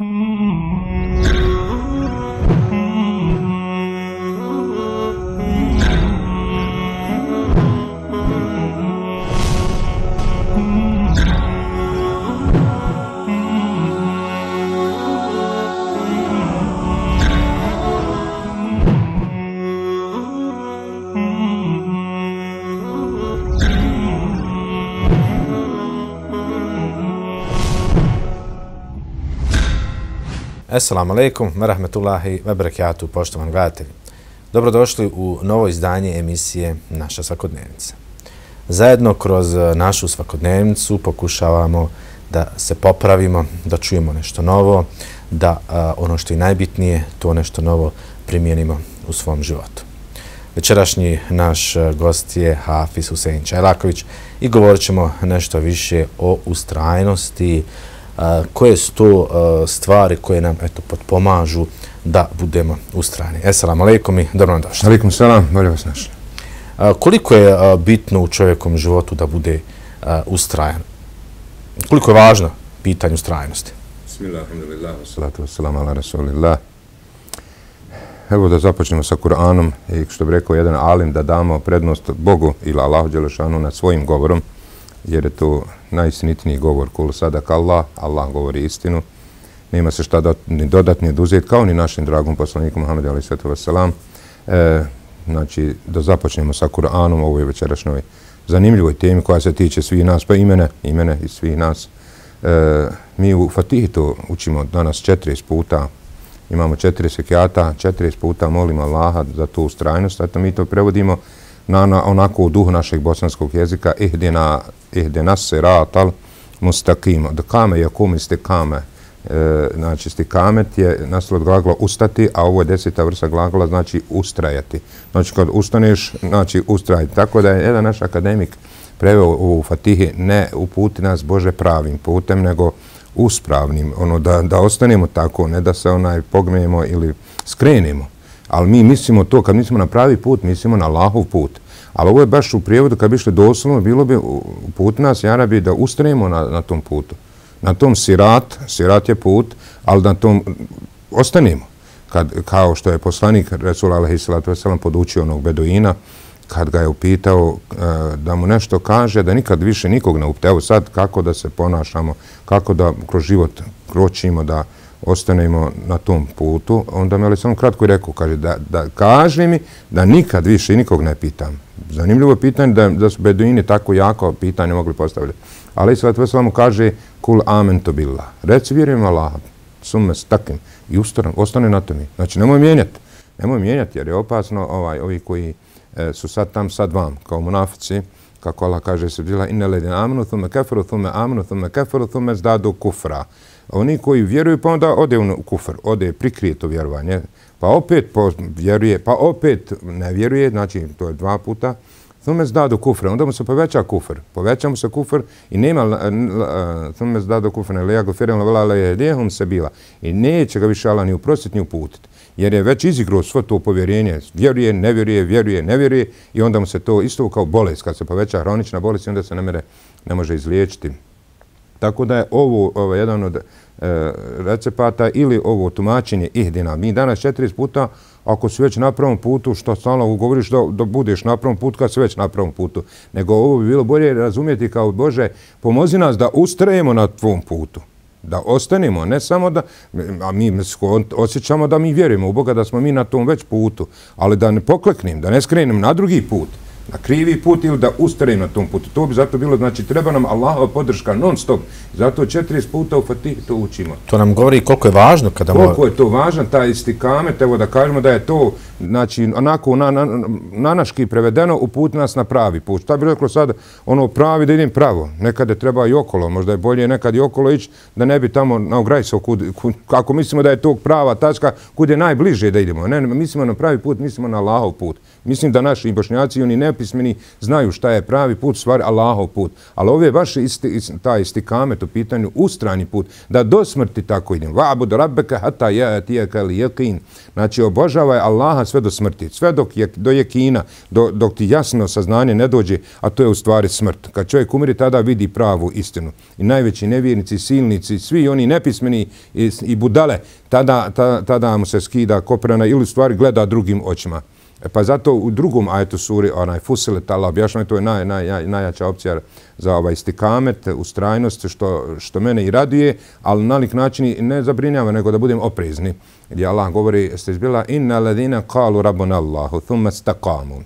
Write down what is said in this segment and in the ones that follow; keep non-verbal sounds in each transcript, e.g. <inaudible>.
Mm-hmm. Assalamu alaikum, merahmetullahi wa barakatuh, poštovani gledatelji. Dobrodošli u novo izdanje emisije Naša svakodnevnica. Zajedno kroz e, našu svakodnevnicu pokušavamo da se popravimo, da čujemo nešto novo, da e, ono što je najbitnije, to nešto novo primijenimo u svom životu. Večerašnji naš e, gost je Hafiz Husein Čajlaković i govorit ćemo nešto više o ustrajnosti, koje su to stvari koje nam eto potpomažu da budemo u strani. Assalamu alaikum i dobro nam došli. Alaikum salam, bolje vas našli. Koliko je bitno u čovjekom životu da bude ustrajan? Koliko je važno pitanje ustrajanosti? Bismillah, alhamdulillah, salatu wassalamu ala rasulillah. Evo da započnemo sa Kur'anom i što bi rekao jedan alim da damo prednost Bogu ili Allahu Đelešanu nad svojim govorom jer je to najistinitniji govor kulu sada ka Allah, Allah govori istinu. Nema se šta ni dodatni oduzeti, kao ni našim dragom poslaniku Muhammedu alaih sallatu wasalam. E, znači, da započnemo sa Kur'anom ovoj večerašnjoj zanimljivoj temi koja se tiče svih nas, pa imene, imene i svih nas. E, mi u Fatihi to učimo danas 40 puta, imamo 40 sekijata, 40 puta molimo Allaha za tu ustrajnost, eto mi to prevodimo na, na onako u duhu našeg bosanskog jezika ihdina ihdina siratal mustaqim. Da kame je kum istikame e, znači stikamet je naslov glagola ustati a ovo je deseta vrsta glagola znači ustrajati. Znači kad ustaneš znači ustrajati tako da je jedan naš akademik preveo u Fatihi ne uputi nas Bože pravim putem nego uspravnim. Ono da, da ostanemo tako ne da se onaj pogmijemo ili skrenemo. Ali mi mislimo to, kad mislimo na pravi put, mislimo na Allahov put. Ali ovo je baš u prijevodu, kad bi išli doslovno, bilo bi put nas, Arabi, da ustrajemo na, na tom putu. Na tom sirat, sirat je put, ali na tom ostanemo. Kad, kao što je poslanik Resul alaihissalatu wasalam podučio onog beduina, kad ga je upitao e, da mu nešto kaže, da nikad više nikog ne upte. Evo sad kako da se ponašamo, kako da kroz život kročimo, da ostanemo na tom putu, onda me ali samo kratko rekao, kaže, da, da kaže mi da nikad više nikog ne pitam. Zanimljivo pitanje da, da su beduini tako jako pitanje mogli postavljati. Ali svat vesela mu kaže, kul amen to billah. Reci, vjerujem Allah, sume s takim i ustanem, ostane na tome. Znači, nemoj mijenjati. Nemoj mijenjati, jer je opasno ovaj, ovi koji e, su sad tam, sad vam, kao munafici, kako Allah kaže se bila, inne ledin amenu, thume keferu, thume amenu, thume keferu, thume zdadu kufra oni koji vjeruju, pa onda ode u kufr, ode prikrije to vjerovanje, pa opet vjeruje, pa opet ne vjeruje, znači to je dva puta, thume zda do kufra, onda mu se poveća kufr, poveća mu se kufr i nema thume zda do kufra, ne leja gofirem la la je se bila. I neće ga više Allah ni uprostiti ni uputiti, jer je već izigrao svo to povjerenje, vjeruje, ne vjeruje, vjeruje, ne vjeruje i onda mu se to isto kao bolest, kad se poveća hronična bolest, onda se ne, mere, ne može izliječiti. Tako da je ovo, ovaj, jedan od e, recepata ili ovo tumačenje ihdina. Mi danas četiri puta, ako si već na prvom putu, što stalno govoriš da, da budeš na prvom putu kad si već na prvom putu. Nego ovo bi bilo bolje razumijeti kao Bože, pomozi nas da ustrajemo na tvom putu. Da ostanemo, ne samo da, a mi osjećamo da mi vjerujemo u Boga, da smo mi na tom već putu, ali da ne pokleknem, da ne skrenem na drugi put na krivi put ili da ustrajim na tom putu. To bi zato bilo, znači, treba nam Allahova podrška non stop. Zato 40 puta u Fatih to učimo. To nam govori koliko je važno kada... Koliko je to važno, ta istikamet, evo da kažemo da je to, znači, onako na, na, na naški prevedeno, uput nas na pravi put. Šta bi reklo sad, ono pravi da idem pravo. Nekada treba i okolo, možda je bolje nekad i okolo ići, da ne bi tamo na ograjso, kud, kud, kako mislimo da je to prava tačka, kud je najbliže da idemo. Ne, mislimo na pravi put, mislimo na Allahov put. Mislim da naši bošnjaci, oni nepismeni znaju šta je pravi put, stvari Allahov put. Ali ove baš isti, ta istikamet u pitanju, ustrani put, da do smrti tako idem. Va'bud rabbeka hata ja tijeka li jekin. Znači, obožavaj Allaha sve do smrti, sve dok je, do jekina, do, dok ti jasno saznanje ne dođe, a to je u stvari smrt. Kad čovjek umri, tada vidi pravu istinu. I najveći nevjernici, silnici, svi oni nepismeni i, i budale, tada, tada, tada mu se skida koprena ili stvari gleda drugim očima. E pa zato u drugom ajetu suri, onaj fusilet, Allah objašnjava, to je naj, naj, naj, najjača opcija za ovaj stikamet, ustrajnost, što, što mene i raduje, ali na lik način ne zabrinjava, nego da budem oprezni. Gdje Allah govori, ste izbila, inna ladina kalu rabun Allahu, thumma stakamu.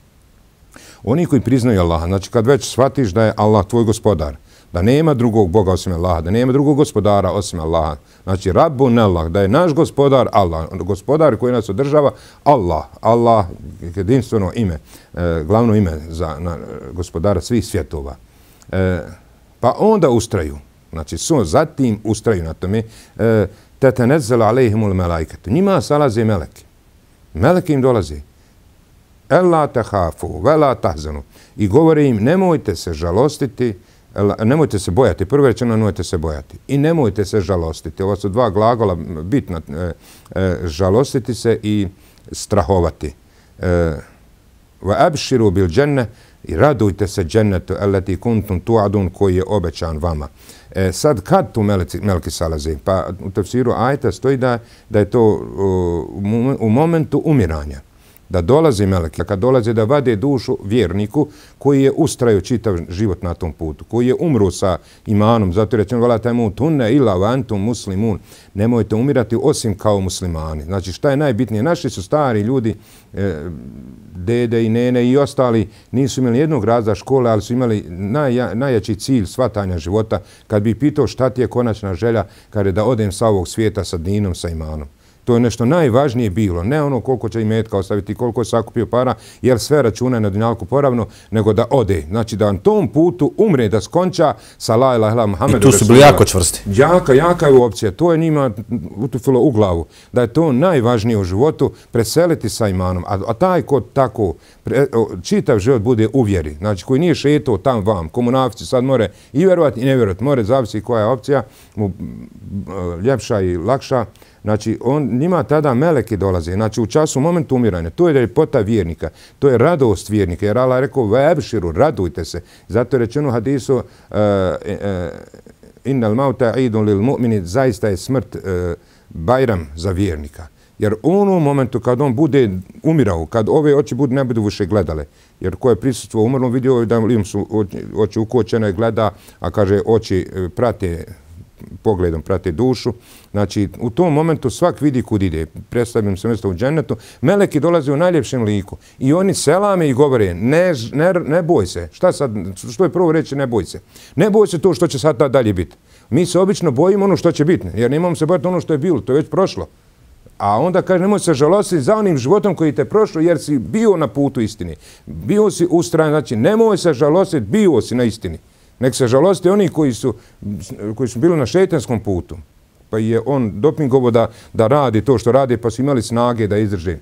Oni koji priznaju Allaha, znači kad već shvatiš da je Allah tvoj gospodar, da nema drugog Boga osim Allaha, da nema drugog gospodara osim Allaha, Znači, Rabbu Allah, da je naš gospodar Allah, gospodar koji nas održava, Allah, Allah, jedinstveno ime, e, glavno ime za na, gospodara svih svjetova. E, pa onda ustraju, znači, su zatim ustraju na tome, e, tete nezela alejhimul melajketu. Njima salaze meleki. Meleki im dolaze. Ela tahafu, vela tahzanu. I govore im, nemojte se žalostiti, nemojte se bojati, prvo rečeno nemojte se bojati i nemojte se žalostiti. Ovo su dva glagola bitna, e, e, žalostiti se i strahovati. E, va abširu bil dženne i radujte se džennetu eleti kuntum tuadun koji je obećan vama. E, sad kad tu melki, melki salazi? Pa u tefsiru ajta stoji da, da je to u, u momentu umiranja da dolazi meleki, kad dolaze da vade dušu vjerniku koji je ustraju čitav život na tom putu, koji je umru sa imanom, zato rećemo, vala temu tunne ila vantum muslimun, nemojte umirati osim kao muslimani. Znači šta je najbitnije? Naši su stari ljudi, e, dede i nene i ostali, nisu imali jednog razda škole, ali su imali naj, najjači cilj svatanja života. Kad bi pitao šta ti je konačna želja, kada je da odem sa ovog svijeta sa dinom, sa imanom. To je nešto najvažnije bilo. Ne ono koliko će imetka ostaviti, koliko je sakupio para, jer sve računa na dinalku poravno, nego da ode. Znači da na tom putu umre, da skonča sa la ilaha ila Muhammedu. I tu su bili jako čvrsti. Jaka, jaka je opcija. To je njima utufilo u glavu. Da je to najvažnije u životu, preseliti sa imanom. A, a taj ko tako pre, čitav život bude uvjeri, znači koji nije šeto tam vam, komunafici sad more i vjerovati i ne vjerovati, more zavisi koja je opcija, mu ljepša i lakša, Znači, on, njima tada meleki dolaze. Znači, u času, momentu umiranja, to je ljepota vjernika, to je radost vjernika. Jer Allah je rekao, vebširu, radujte se. Zato je rečeno u hadisu, uh, uh, innal mauta idun lil mu'mini, zaista je smrt uh, bajram za vjernika. Jer u momentu kad on bude umirao, kad ove oči budu, ne budu više gledale, jer ko je prisustvo umrlo, vidio da im su oči ukočene gleda, a kaže oči prate pogledom prate dušu. Znači, u tom momentu svak vidi kud ide. Predstavljam se mjesto u džennetu. Meleki dolaze u najljepšem liku. I oni selame i govore, ne, ne, ne boj se. Šta sad, što je prvo reći, ne boj se. Ne boj se to što će sad dalje biti. Mi se obično bojimo ono što će biti. Jer nemamo se bojati ono što je bilo. To je već prošlo. A onda kaže, nemoj se žalostiti za onim životom koji te prošlo, jer si bio na putu istini. Bio si ustrajan, znači nemoj se žalostiti, bio si na istini. Nek se žalosti oni koji su, koji su bili na šetanskom putu. Pa je on dopingovo da, da radi to što radi, pa su imali snage da izdrže.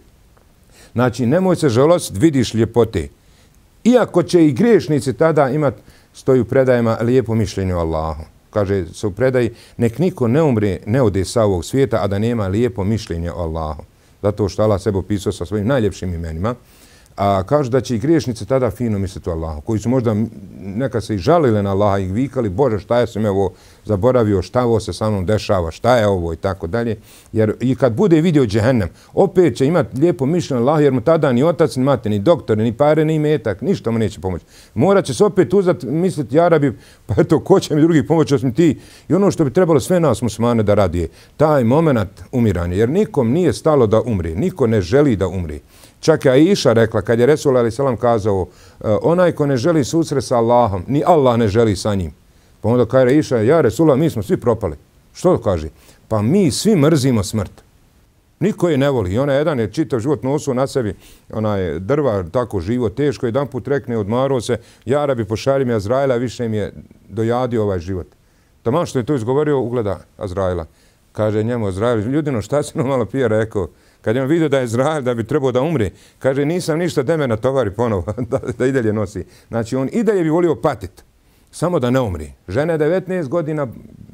Znači, nemoj se žalostiti, vidiš ljepote. Iako će i griješnici tada imat, stoju predajama, lijepo mišljenje o Allahu. Kaže se u predaji, nek niko ne umre, ne ode sa ovog svijeta, a da nema lijepo mišljenje o Allahu. Zato što Allah sebe opisao sa svojim najljepšim imenima. A kažu da će i griješnice tada fino misliti o Allahu, koji su možda neka se i žalile na Allaha i vikali, Bože, šta ja sam evo zaboravio, šta ovo se sa mnom dešava, šta je ovo i tako dalje. Jer i kad bude vidio džehennem, opet će imati lijepo mišljenje Allah, jer mu tada ni otac, ni mate, ni doktor, ni pare, ni metak, ništa mu neće pomoći. Morat će se opet uzat, misliti, ja rabi, pa eto, ko će mi drugi pomoći, osim ti. I ono što bi trebalo sve nas muslimane da radi je taj moment umiranja, jer nikom nije stalo da umri, niko ne želi da umri. Čak je Aisha rekla, kad je Resul Ali Salam kazao, e, onaj ko ne želi susret sa Allahom, ni Allah ne želi sa njim. Pa onda kaže Aisha, ja Resula, mi smo svi propali. Što kaže? Pa mi svi mrzimo smrt. Niko je ne voli. I ona jedan je čitav život nosio na sebi, ona je drva, tako živo, teško, jedan put rekne, odmaro se, ja rabi pošalji mi Azraela, više mi je dojadio ovaj život. Tamo što je to izgovorio, ugleda Azraela. Kaže njemu Azraela, ljudino, šta si nam malo pije rekao? Kad je on vidio da je Izrael, da bi trebao da umre, kaže, nisam ništa, da me na tovari ponovo, <laughs> da, da i dalje nosi. Znači, on i dalje bi volio patit, samo da ne umri. Žena je 19 godina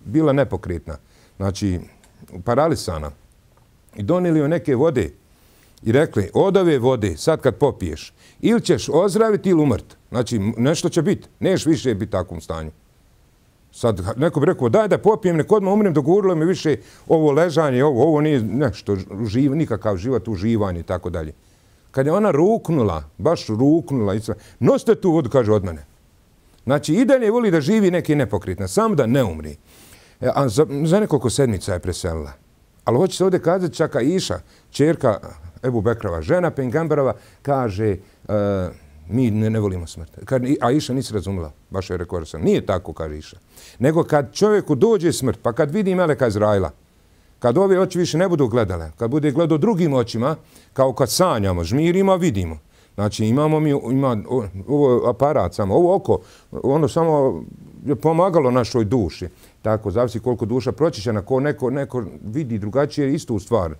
bila nepokretna, znači, paralisana. I donili joj neke vode i rekli, od ove vode, sad kad popiješ, ili ćeš ozdraviti ili umrt. Znači, nešto će biti. Neš više biti u takvom stanju. Sad neko bi rekao, daj da popijem, nek odmah umrem, dogurilo mi više ovo ležanje, ovo, ovo nije nešto, živ, nikakav život, uživanje i tako dalje. Kad je ona ruknula, baš ruknula, i sve, noste tu vodu, kaže od mene. Znači, i dalje voli da živi neki nepokritna, samo da ne umri. E, a za, za nekoliko sedmica je preselila. Ali hoće se ovdje kazati, čaka Iša, čerka Ebu Bekrova, žena Pengamberova, kaže, uh, mi ne, ne volimo smrt. Kad, a Iša nisi razumela, baš je rekao sam. Nije tako, kaže Iša. Nego kad čovjeku dođe smrt, pa kad vidi Meleka Izraila, kad ove oči više ne budu gledale, kad bude gledao drugim očima, kao kad sanjamo, žmirimo, vidimo. Znači imamo mi, ima ovo aparat samo, ovo oko, ono samo je pomagalo našoj duši. Tako, zavisi koliko duša pročišćena, ko neko, neko vidi drugačije istu stvar.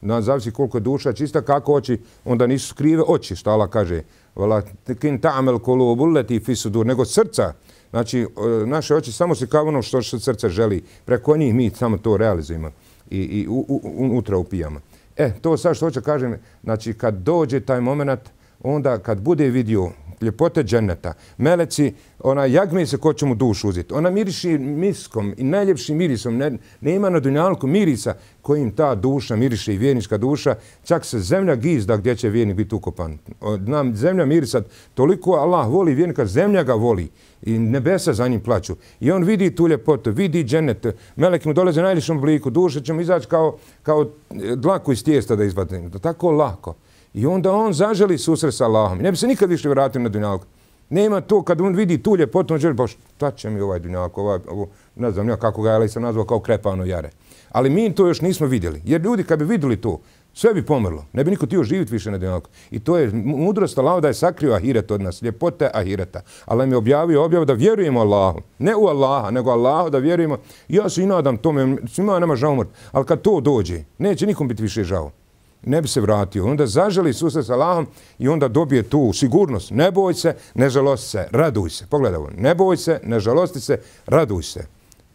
Na, zavisi koliko je duša čista, kako oči, onda nisu skrive oči, što Allah kaže. Vala, kin ta'amel kolu obulleti fisudur, nego srca. Znači, e, naše oči samo se kao ono što, što srce želi. Preko njih mi samo to realizujemo i, i u, u, unutra upijamo. E, to sad što hoću kažem, znači, kad dođe taj moment, onda kad bude vidio ljepote dženeta, meleci, ona jagme se ko će mu dušu uzeti. Ona miriši miskom i najljepšim mirisom. Ne, nema na dunjalku mirisa kojim ta duša miriše i vjernička duša. Čak se zemlja gizda gdje će vjernik biti ukopan. Nam zemlja mirisa toliko Allah voli vjernika, zemlja ga voli i nebesa za njim plaću. I on vidi tu ljepotu, vidi dženet. Meleki mu dolaze u najljepšom obliku. Duša će mu izaći kao, kao dlaku iz tijesta da izvade. Tako lako. I onda on zaželi susret sa Allahom. Ne bi se nikad više vratio na dunjalku. Nema to kad on vidi tu ljepotu, on želi, pa šta će mi ovaj dunjak, ovaj, ovo, ne znam ja kako ga je, ali sam nazvao kao krepano jare. Ali mi to još nismo vidjeli. Jer ljudi kad bi vidjeli to, sve bi pomrlo. Ne bi niko tio živjeti više na dunjalku. I to je mudrost Allah da je sakrio ahiret od nas, ljepote ahireta. Ali mi objavio objav da vjerujemo Allahu. Ne u Allaha, nego Allahu da vjerujemo. Ja se i nadam tome, svima nema žao mrt. Ali kad to dođe, neće nikom biti više žao ne bi se vratio. Onda zaželi susret sa Allahom i onda dobije tu sigurnost. Ne boj se, ne žalosti se, raduj se. Pogledaj ovo. Ne boj se, ne žalosti se, raduj se.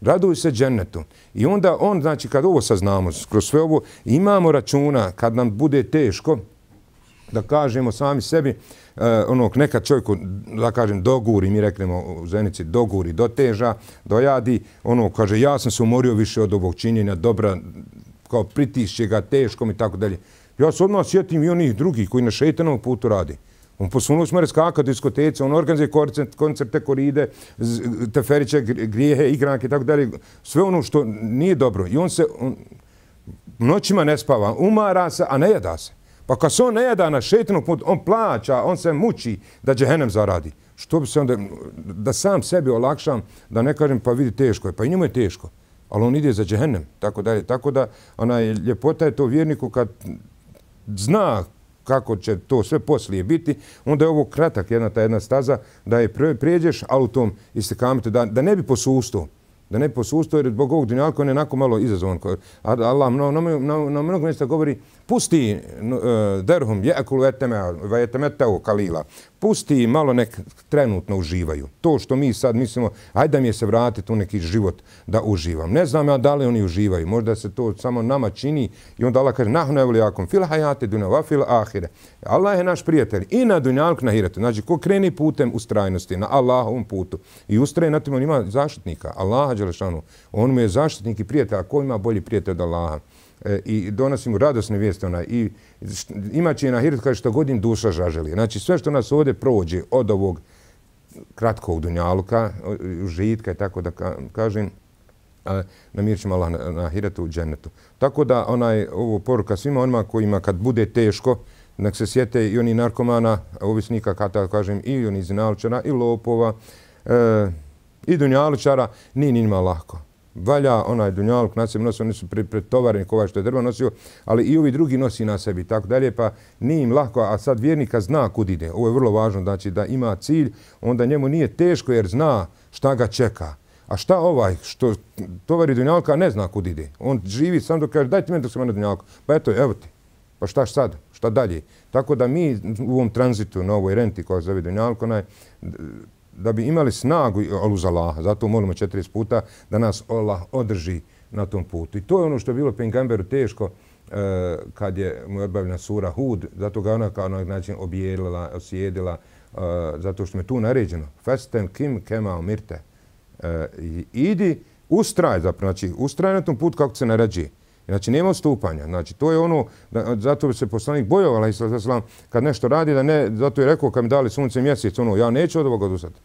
Raduj se džennetu. I onda on, znači, kad ovo saznamo, kroz sve ovo, imamo računa kad nam bude teško, da kažemo sami sebi, eh, uh, onog neka čovjeku, da kažem, doguri, mi reknemo u Zenici, doguri, doteža, dojadi, ono, kaže, ja sam se umorio više od ovog činjenja, dobra, kao pritišće ga teškom i tako dalje. Ja se odmah sjetim i onih drugih koji na šeitanom putu radi. On posunuo smere skaka diskotece, on organizuje koncerte, koride, teferiće, grijehe, igranke i tako dalje. Sve ono što nije dobro. I on se on, noćima ne spava, umara se, a ne jeda se. Pa kad se on ne jeda na šeitanom putu, on plaća, on se muči da džehenem zaradi. Što bi se onda, da sam sebi olakšam, da ne kažem pa vidi teško je, pa i njemu je teško ali on ide za džehennem, tako da. Tako da, onaj, ljepota je to vjerniku kad zna kako će to sve poslije biti, onda je ovo kratak, jedna ta jedna staza, da je prijeđeš autom istekametu, da, da ne bi posustao da ne posustuje, jer zbog ovog dunjalka on je onako malo izazovan. Allah na, na, na, na mnogo mjesta govori, pusti uh, derhum, je'kulu eteme, kalila. Pusti malo nek trenutno uživaju. To što mi sad mislimo, ajde da mi je se vratiti u neki život da uživam. Ne znam ja da li oni uživaju. Možda se to samo nama čini i onda Allah kaže, nahnu evli voli fil hajate dunava fil ahire. Allah je naš prijatelj i na dunjalku na hiretu. Znači, ko kreni putem ustrajnosti na Allahovom putu i ustraje na tim, on ima zaštitnika. Allah Đelešanu. On mu je zaštitnik i prijatelj, a ko ima bolji prijatelj od Allaha? E, I donosi mu radosne vijeste. Ona, I ima će na hiret kaže što godin duša žaželi. Znači sve što nas ovdje prođe od ovog kratkog dunjaluka, užitka i tako da kažem, a, namir ćemo Allah na, na hiretu u džennetu. Tako da onaj, ovo poruka svima onima kojima kad bude teško, nek se sjete i oni narkomana, ovisnika, kada kažem, i oni zinalčana, i lopova, e, i dunjalučara, nije njima lako. Valja onaj dunjaluk na sebi nosi, oni su pretovareni ovaj što je drva nosio, ali i ovi drugi nosi na sebi i tako dalje, pa nije im lako, a sad vjernika zna kud ide. Ovo je vrlo važno, znači da ima cilj, onda njemu nije teško jer zna šta ga čeka. A šta ovaj što tovari dunjalka ne zna kud ide? On živi sam dok kaže dajte meni dok sam na dunjalku. Pa eto, evo ti. Pa šta sad? Šta dalje? Tako da mi u ovom tranzitu na ovoj renti koja se zove Dunjalko, da bi imali snagu uz Allaha, zato molimo 40 puta da nas Allah održi na tom putu. I to je ono što je bilo Pengamberu teško e, kad je mu odbavljena sura Hud, zato ga ona kao na način objelila, osjedila, e, zato što mi je tu naređeno. Festen kim kema umirte. E, idi, ustraj zapravo, znači ustraj na tom putu kako se naređi. Znači, nema odstupanja. Znači, to je ono, da, zato se poslanik bojovala, ali kad nešto radi, da ne, zato je rekao kad mi dali sunce mjesec, ono, ja neću od ovoga odustati.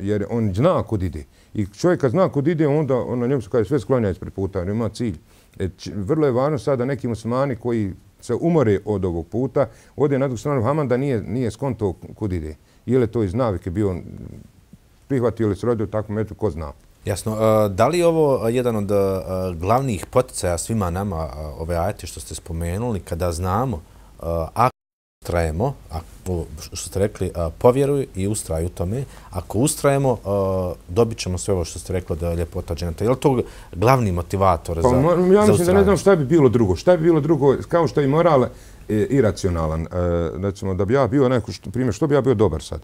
Jer on zna kud ide. I čovjek kad zna kud ide, onda on na njemu se kaže sve sklanja ispred puta, ima cilj. E, vrlo je važno sada neki muslimani koji se umore od ovog puta, ode na drugu stranu Haman da nije, nije skonto kud ide. Ili to iz navike bio prihvatio ili se rodio takvom metu, ko zna. Jasno. Da li je ovo jedan od glavnih poticaja svima nama, ove ajte što ste spomenuli, kada znamo, ako ustrajemo, ako, što ste rekli, povjeruj i ustraju tome, ako ustrajemo, dobit ćemo sve ovo što ste rekli od ljepota dženeta. Je li to glavni motivator pa, za, ja mislim da ne znam šta bi bilo drugo. Šta bi bilo drugo, kao što je moral e, iracionalan. E, recimo, da bi ja bio neko, primjer, što bi ja bio dobar sad?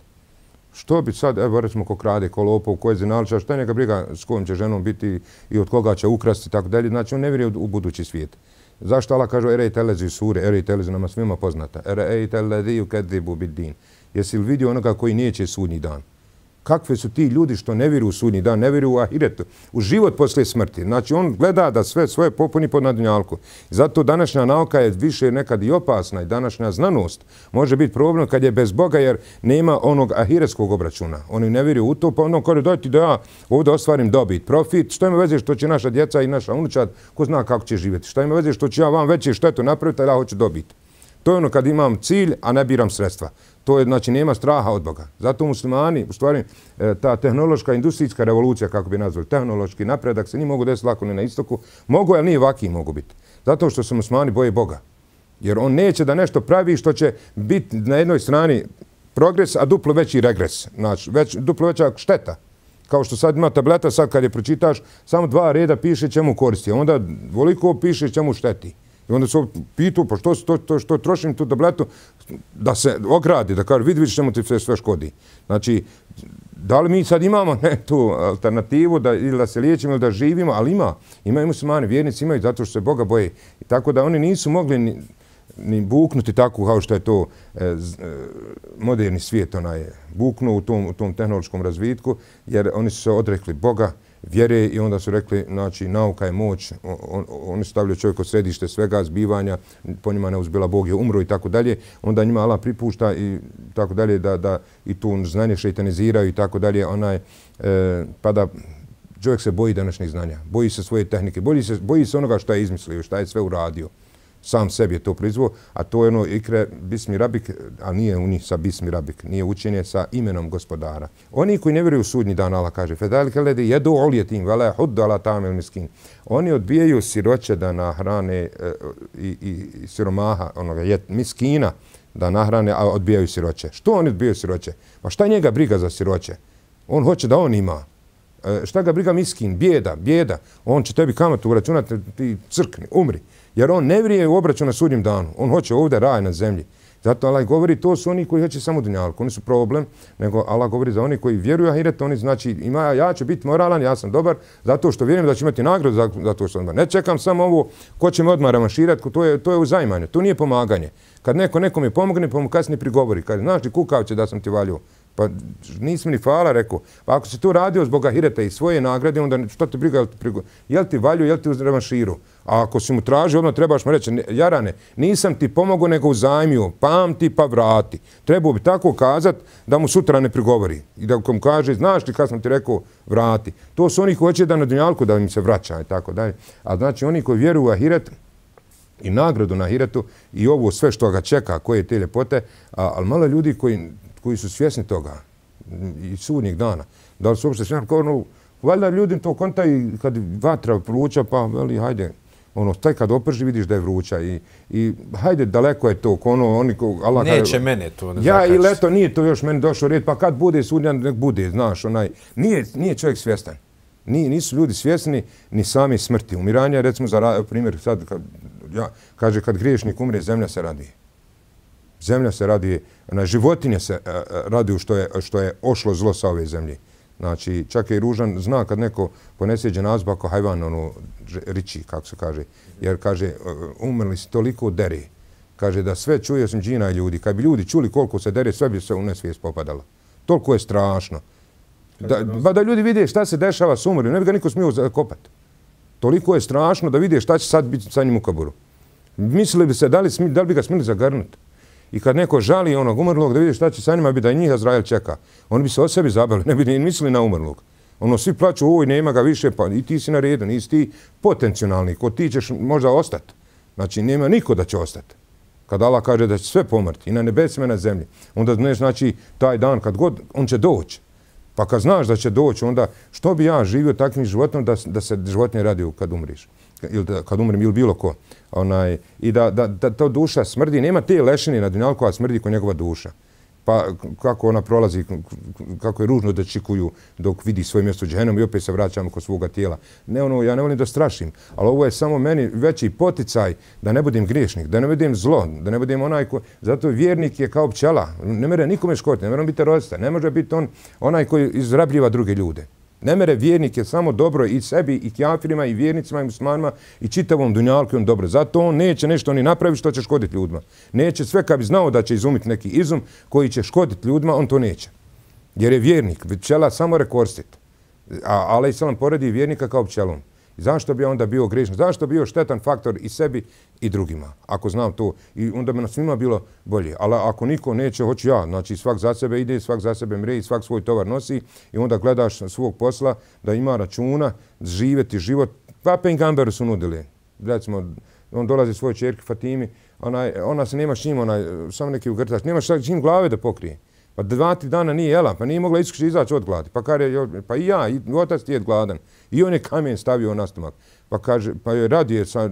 Što bi sad, evo recimo ko krade, ko lopov, ko je zinaličar, šta je neka briga s kojom će ženom biti i od koga će ukrasti i tako dalje. Znači on ne vjeruje u budući svijet. Zašto Allah kaže Erej telezi sure, Erej telezi nama svima poznata. Erej telezi u bid din. Jesi li vidio onoga koji neće sudnji dan? Kakve su ti ljudi što ne vjeruju u sudnji dan, ne vjeruju u ahiretu, u život posle smrti. Znači, on gleda da sve svoje popuni pod nadnjalku. Zato današnja nauka je više nekad i opasna i današnja znanost može biti problem kad je bez Boga jer nema onog ahiretskog obračuna. Oni ne vjeruju u to, pa ono kaže, dajte da ja ovdje ostvarim dobit, profit, što ima veze što će naša djeca i naša unučad, ko zna kako će živjeti, što ima veze što će ja vam veće štetu napraviti, a ja hoću dobiti. To je ono kad imam cilj, a ne biram sredstva. To je, znači, nema straha od Boga. Zato muslimani, u stvari, e, ta tehnološka industrijska revolucija, kako bi nazvali, tehnološki napredak se ni mogu desiti lako ni na istoku. Mogu, ali nije vaki mogu biti. Zato što se muslimani boje Boga. Jer on neće da nešto pravi što će biti na jednoj strani progres, a duplo veći regres. Znači, već, duplo veća šteta. Kao što sad ima tableta, sad kad je pročitaš, samo dva reda piše čemu koristi. Onda voliko piše čemu šteti. I onda se pitu, pa što, to, to, što trošim tu tabletu, da se ogradi, da kaže, vidi, vidi čemu ti sve, sve škodi. Znači, da li mi sad imamo <laughs> ne, tu alternativu da, ili da se liječimo ili da živimo, ali ima. Imaju muslimani, vjernici imaju zato što se Boga boje. I tako da oni nisu mogli ni, ni buknuti tako kao što je to e, e, moderni svijet onaj buknuo u tom, u tom tehnološkom razvitku, jer oni su se odrekli Boga, vjere i onda su rekli, znači, nauka je moć, on, oni stavljaju čovjek od središte svega zbivanja, po njima ne uzbila Bog je umro i tako dalje, onda njima Allah pripušta i tako dalje da, da i tu znanje šeitaniziraju i tako dalje, onaj, e, pa da čovjek se boji današnjih znanja, boji se svoje tehnike, boji se, boji se onoga što je izmislio, što je sve uradio sam sebi je to prizvo, a to je ono ikre bismi rabik, a nije uni sa bismi rabik, nije učenje sa imenom gospodara. Oni koji ne vjeruju u sudnji dan, Allah kaže, fedalike ledi jedu oljetim, vele huddu ala tamil miskin. Oni odbijaju siroće da nahrane e, i, i siromaha, onoga jet, miskina, da nahrane, a odbijaju siroće. Što oni odbijaju siroće? Pa šta njega briga za siroće? On hoće da on ima. E, šta ga briga miskin? Bijeda, bijeda. On će tebi kamatu uračunati, ti crkni, umri. Jer on ne vrije u obraću na sudnjem danu. On hoće ovdje raj na zemlji. Zato Allah govori, to su oni koji hoće samo dunjalku. Oni su problem, nego Allah govori za oni koji vjeruju ahiret, oni znači, ima, ja ću biti moralan, ja sam dobar, zato što vjerujem da ću imati nagradu za, za to što sam dobar. Ne čekam samo ovo, ko će me odmah ramaširati, to je, to je uzajmanje, to nije pomaganje. Kad neko nekom je pomogne, pa mu kasnije prigovori. kaže, znaš li kukav će da sam ti valio, Pa nisam ni fala rekao. Pa ako si to radio zbog ahireta i svoje nagrade, onda što te briga, jel ti valju, jel ti uz revanširu? A ako si mu tražio, odmah trebaš mu reći, Jarane, nisam ti pomogao nego uzajmio, pamti pa vrati. Trebao bi tako kazat da mu sutra ne prigovori. I da mu kaže, znaš li kad sam ti rekao, vrati. To su oni koji hoće da na dunjalku da im se vraća i tako dalje. A znači oni koji vjeruju u ahiret, i nagradu na ahiretu i ovo sve što ga čeka, koje te ljepote, ali malo ljudi koji koji su svjesni toga i sudnjih dana. Da li su uopšte svjesni? Kao ono, valjda ljudi to kontaju kad vatra vruća, pa veli, hajde, ono, taj kad oprži vidiš da je vruća i, i hajde, daleko je to, ono, oni ko, Allah Neće kaj, mene to, ne Ja i leto nije to još meni došlo red, pa kad bude sudnjan, nek bude, znaš, onaj, nije, nije čovjek svjestan. Ni, nisu ljudi svjesni ni sami smrti. Umiranja, recimo, za primjer, sad kad ja, kaže, kad griješnik umre, zemlja se radi. Zemlja se radi, na životinje se uh, radi što je, što je ošlo zlo sa ove zemlje. Znači, čak i ružan zna kad neko ponese dženazbu ako hajvan, ono, riči, kako se kaže, jer kaže, umrli se toliko deri, kaže da sve čuje osim džina i ljudi. Kad bi ljudi čuli koliko se dere, sve bi se u nesvijest popadalo. Toliko je strašno. Da, ba da ljudi vide šta se dešava s umrlim, ne bi ga niko smio zakopati. Toliko je strašno da vide šta će sad biti sa njim u kaburu. Mislili bi se da li, da li bi ga smili zagrnuti. I kad neko žali onog umrlog da vidi šta će sa njima biti, da i njih Azrael čeka, oni bi se o sebi zabili, <laughs> ne bi ni mislili na umrlog. Ono, svi plaću, ovoj nema ga više, pa i ti si na redu, nisi ti potencijalni, ko ti ćeš možda ostati. Znači, nema niko da će ostati. Kad Allah kaže da će sve pomrti, i na nebesima i na zemlji, onda ne znači taj dan kad god, on će doći. Pa kad znaš da će doći, onda što bi ja živio takvim životom da, da se životinje radi kad umriš? Ili kad umrim ili bilo ko? Onaj, I da, da, da to duša smrdi, nema te lešine na dunjalku, a smrdi ko njegova duša pa kako ona prolazi, kako je ružno da čikuju dok vidi svoje mjesto džehennom i opet se vraćamo kod svoga tijela. Ne ono, ja ne volim da strašim, ali ovo je samo meni veći poticaj da ne budem griješnik, da ne budem zlo, da ne budem onaj ko... Zato vjernik je kao pčela, ne mere nikome škoti, ne mere biti rodista, ne može biti on onaj koji izrabljiva druge ljude. Ne mere vjernike samo dobro i sebi, i kjafirima, i vjernicima, i muslimanima, i čitavom dunjalku on dobro. Zato on neće nešto ni napraviti što će škoditi ljudima. Neće sve kad bi znao da će izumiti neki izum koji će škoditi ljudima, on to neće. Jer je vjernik, pčela samo rekorstiti. A Ali Isalam poredi vjernika kao pčelom. Zašto bi onda bio grešan? Zašto bi bio štetan faktor i sebi i drugima? Ako znam to. I onda bi na svima bilo bolje. Ali ako niko neće, hoću ja. Znači svak za sebe ide, svak za sebe mre i svak svoj tovar nosi. I onda gledaš svog posla da ima računa, živeti život. Pa Pengamberu su nudili. Recimo, on dolazi svoj čerki Fatimi, ona, ona se nema s njim, ona, samo neki ugrtač, nema s njim glave da pokrije. Pa dva, tri dana nije jela, pa nije mogla iskući izaći od gladi. Pa kaže, pa i ja, i otac ti je gladan. I on je kamen stavio na stomak. Pa kaže, pa je radije sa,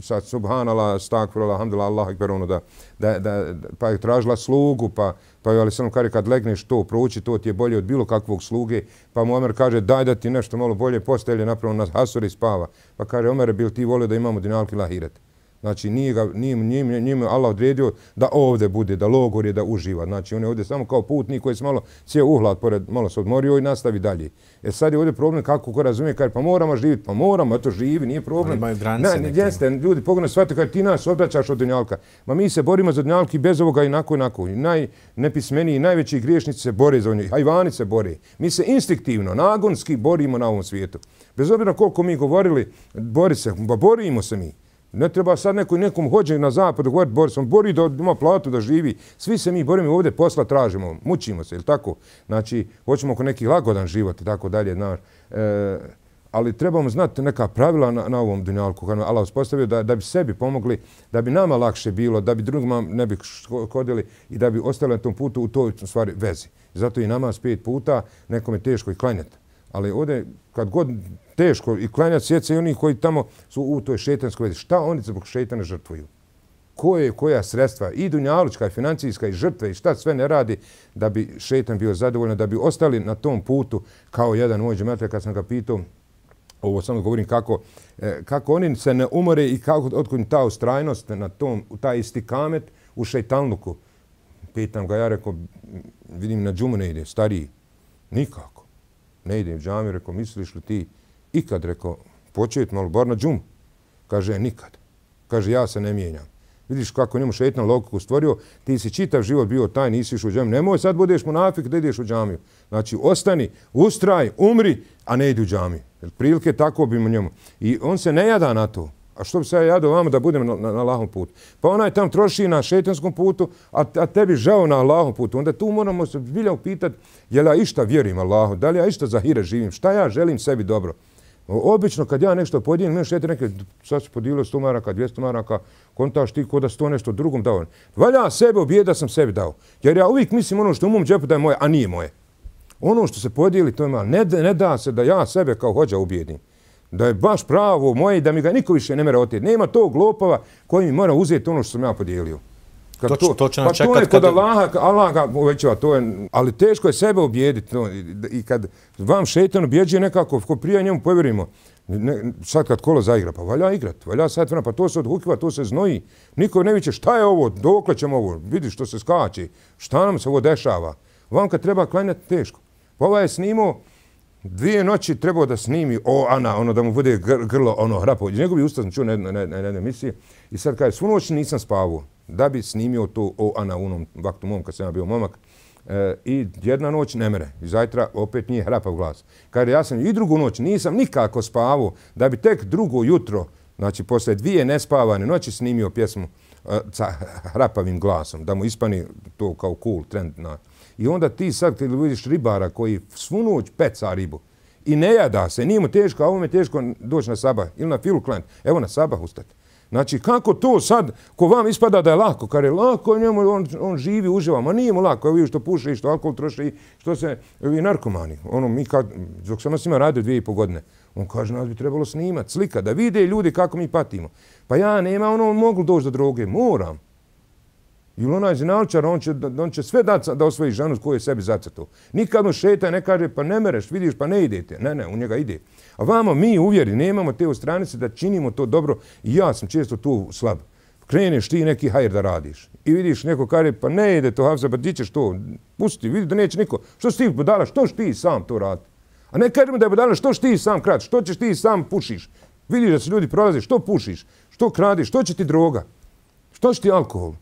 sa subhanala, stakvrala, alhamdulillah, Allah, akbar, ono da, da, da, pa je tražila slugu, pa, pa je ali sam kaže, kad legneš to, prouči, to ti je bolje od bilo kakvog sluge. Pa mu Omer kaže, daj da ti nešto malo bolje postelje, napravo na hasuri spava. Pa kaže, Omer, bil ti volio da imamo dinalki lahirete? Znači, nije ga, nije, nije, nije Allah odredio da ovde bude, da logor je da uživa. Znači, on je ovdje samo kao putnik koji se malo cijel uhlad, pored, malo se odmorio i nastavi dalje. E sad je ovdje problem kako ko razumije, kaže, pa moramo živjeti, pa moramo, eto živi, nije problem. Imaju granice ne, jeste, ljudi pogledaj shvate, kaže, ti nas odbraćaš od dunjalka. Ma mi se borimo za dunjalki bez ovoga inako, inako. I najnepismeniji, najveći griješnici se bore za njih, hajvani se bore. Mi se instinktivno, nagonski borimo na ovom svijetu. Bez obzira koliko mi govorili, bori se, ba borimo se mi. Ne treba sad neko, nekom hođe na zapad govoriti, bori se, on bori da ima platu, da živi. Svi se mi borimo ovdje, posla tražimo, mučimo se, ili tako? Znači, hoćemo oko neki lagodan život i tako dalje. Znaš. E, ali trebamo znati neka pravila na, na ovom dunjalku kada Allah uspostavio da, da bi sebi pomogli, da bi nama lakše bilo, da bi drugima ne bi škodili i da bi ostali na tom putu u toj stvari vezi. Zato i nama pet puta nekom je teško i klanjati. Ali ovdje, kad god teško i klanja sjeca i oni koji tamo su u toj šetanskoj vezi, šta oni zbog šetana žrtvuju? Koje, koja sredstva, i dunjalučka, i financijska, i žrtve, i šta sve ne radi da bi šetan bio zadovoljan, da bi ostali na tom putu kao jedan moj džemetlja kad sam ga pitao, ovo samo govorim kako, e, kako oni se ne umore i kako otkud ta ustrajnost na tom, u taj isti kamet u šeitanluku. Pitam ga, ja rekao, vidim na džumu ne ide, stariji. Nikako ne ide u džami, rekao, misliš li ti ikad, rekao, počet malo bar na džumu? Kaže, e, nikad. Kaže, ja se ne mijenjam. Vidiš kako njemu šetan logiku stvorio, ti si čitav život bio taj, nisi išao u džamiju. Nemoj sad budeš munafik da ideš u džamiju. Znači, ostani, ustraj, umri, a ne idi u džamiju. Prilike tako bi mu njemu. I on se ne jada na to. A što bi se ja jadao vama da budem na, na, na lahom putu? Pa onaj tam troši na šetanskom putu, a, a tebi žao na lahom putu. Onda tu moramo se bilja upitati, je li ja išta vjerujem Allahu, da li ja išta za hire živim, šta ja želim sebi dobro. Obično kad ja nešto podijelim, imaš šete neke, sad se podijelio 100 maraka, 200 maraka, kontaš ti kod da 100 nešto drugom dao. Valja sebe obije da sam sebi dao. Jer ja uvijek mislim ono što u mom džepu da je moje, a nije moje. Ono što se podijeli, to je malo. Ne, ne da se da ja sebe kao hođa ubijedim da je baš pravo moje da mi ga niko više ne mera otjeti. Nema tog lopova koji mi mora uzeti ono što sam ja podijelio. Kad to, to, to će nam pa čekat. To je kod Allaha, Allah ga uvećava, to je, ali teško je sebe objediti. No, I kad vam šetan objeđuje nekako, ko prije njemu povjerimo, Ne, sad kad kolo zaigra, pa valja igrat, valja sad vremena, pa to se odhukiva, to se znoji. Niko ne viće šta je ovo, dokle ćemo ovo, vidi što se skače, šta nam se ovo dešava. Vam kad treba klanjati, teško. Pa ovaj je snimao, dvije noći trebao da snimi o Ana, ono da mu bude gr grlo, ono hrapo. Njegovi ustav sam čuo na jednoj emisiji i sad kaže, svu noć nisam spavao da bi snimio to o Ana unom vaktu mom kad sam ja bio momak. E, I jedna noć ne mere. I zajtra opet nije hrapav glas. Kaže, ja sam i drugu noć nisam nikako spavao da bi tek drugo jutro, znači posle dvije nespavane noći snimio pjesmu e, sa hrapavim glasom, da mu ispani to kao cool trend na I onda ti sad kad vidiš ribara koji svu noć peca ribu i ne jada se, nije mu teško, a ovom je teško doći na sabah ili na filu klant, evo na sabah ustati. Znači, kako to sad, ko vam ispada da je lako, kar je lako njemu, on, on živi, uživa, ma nije mu lako, evo što puše, što alkohol troši, što se, i narkomani. Ono, mi kad, dok sam nas ima radio dvije i po godine, on kaže, nas bi trebalo snimat, slika, da vide ljudi kako mi patimo. Pa ja nema, ono, mogu doći do droge, moram. Ili onaj zinalčar, on će, on će sve dati da osvoji ženu koju je sebi zacrtao. Nikad mu šeta ne kaže, pa ne mereš, vidiš, pa ne idete. Ne, ne, u njega ide. A vamo, mi uvjeri, nemamo te u stranice da činimo to dobro i ja sam često tu slab. Kreneš ti neki hajr da radiš i vidiš neko kaže, pa ne ide to, Havza, pa di ćeš to, pusti, vidi da neće niko. Što si ti budala, što ćeš ti sam to raditi? A ne kažemo da je budala, što ćeš ti sam krat, što ćeš ti sam pušiš? Vidiš da se ljudi prolaze, što pušiš, što kradiš, što će ti droga, što će ti alkohol?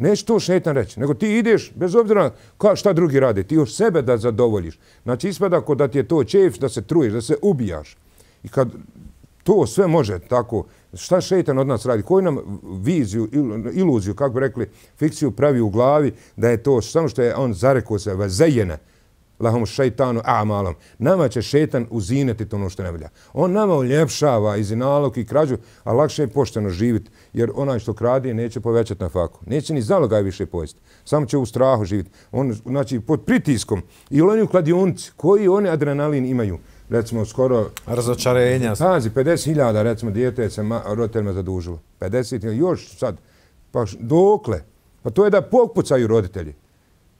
Neće to šetan reći, nego ti ideš, bez obzira ka, šta drugi rade, ti još sebe da zadovoljiš. Znači, ispada ako da ti je to čef, da se truješ, da se ubijaš. I kad to sve može tako, šta šetan od nas radi? Koju nam viziju, iluziju, kako bi rekli, fikciju pravi u glavi, da je to samo što je on zarekao se, vazejene, lahom šeitanu amalom. Nama će šetan uzineti to ono što ne velja. On nama uljepšava iz nalog i krađu, a lakše je pošteno živjeti, jer onaj što kradi neće povećati na faku. Neće ni zalogaj više pojesti. Samo će u strahu živjeti. On, znači, pod pritiskom i oni u kladionci, koji oni adrenalin imaju, recimo skoro... Razočarenja. Pazi, 50.000, recimo, dijete se roditeljima zadužilo. 50.000, još sad. Pa dokle? Pa to je da pokucaju roditelji.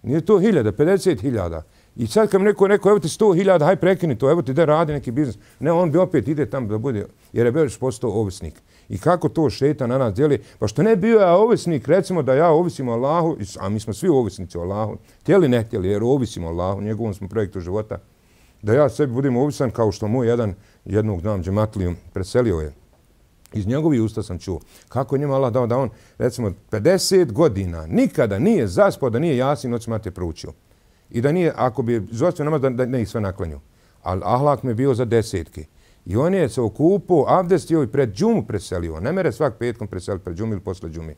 Nije to hiljada, 50.000. I sad kad mi neko neko, evo ti sto hiljada, haj prekini to, evo ti da radi neki biznis. Ne, on bi opet ide tamo da bude, jer je već postao ovisnik. I kako to šeta na nas djeli? Pa što ne bio ja ovisnik, recimo da ja ovisim o Allahu, a mi smo svi ovisnici o Allahu, htjeli ne htjeli, jer ovisimo o Allahu, njegovom smo projektu života, da ja sebi budem ovisan kao što moj jedan jednog nam džematliju preselio je. Iz njegovi usta sam čuo kako njima Allah dao da on, recimo, 50 godina nikada nije zaspao da nije jasin noć mate proučio. I da nije, ako bi zostavio namaz, da, da ne ih sve naklanju. Ali ahlak mi je bio za desetke. I on je se okupao, abdestio i pred džumu preselio. Ne mere svak petkom preselio pred džumu ili posle džumi.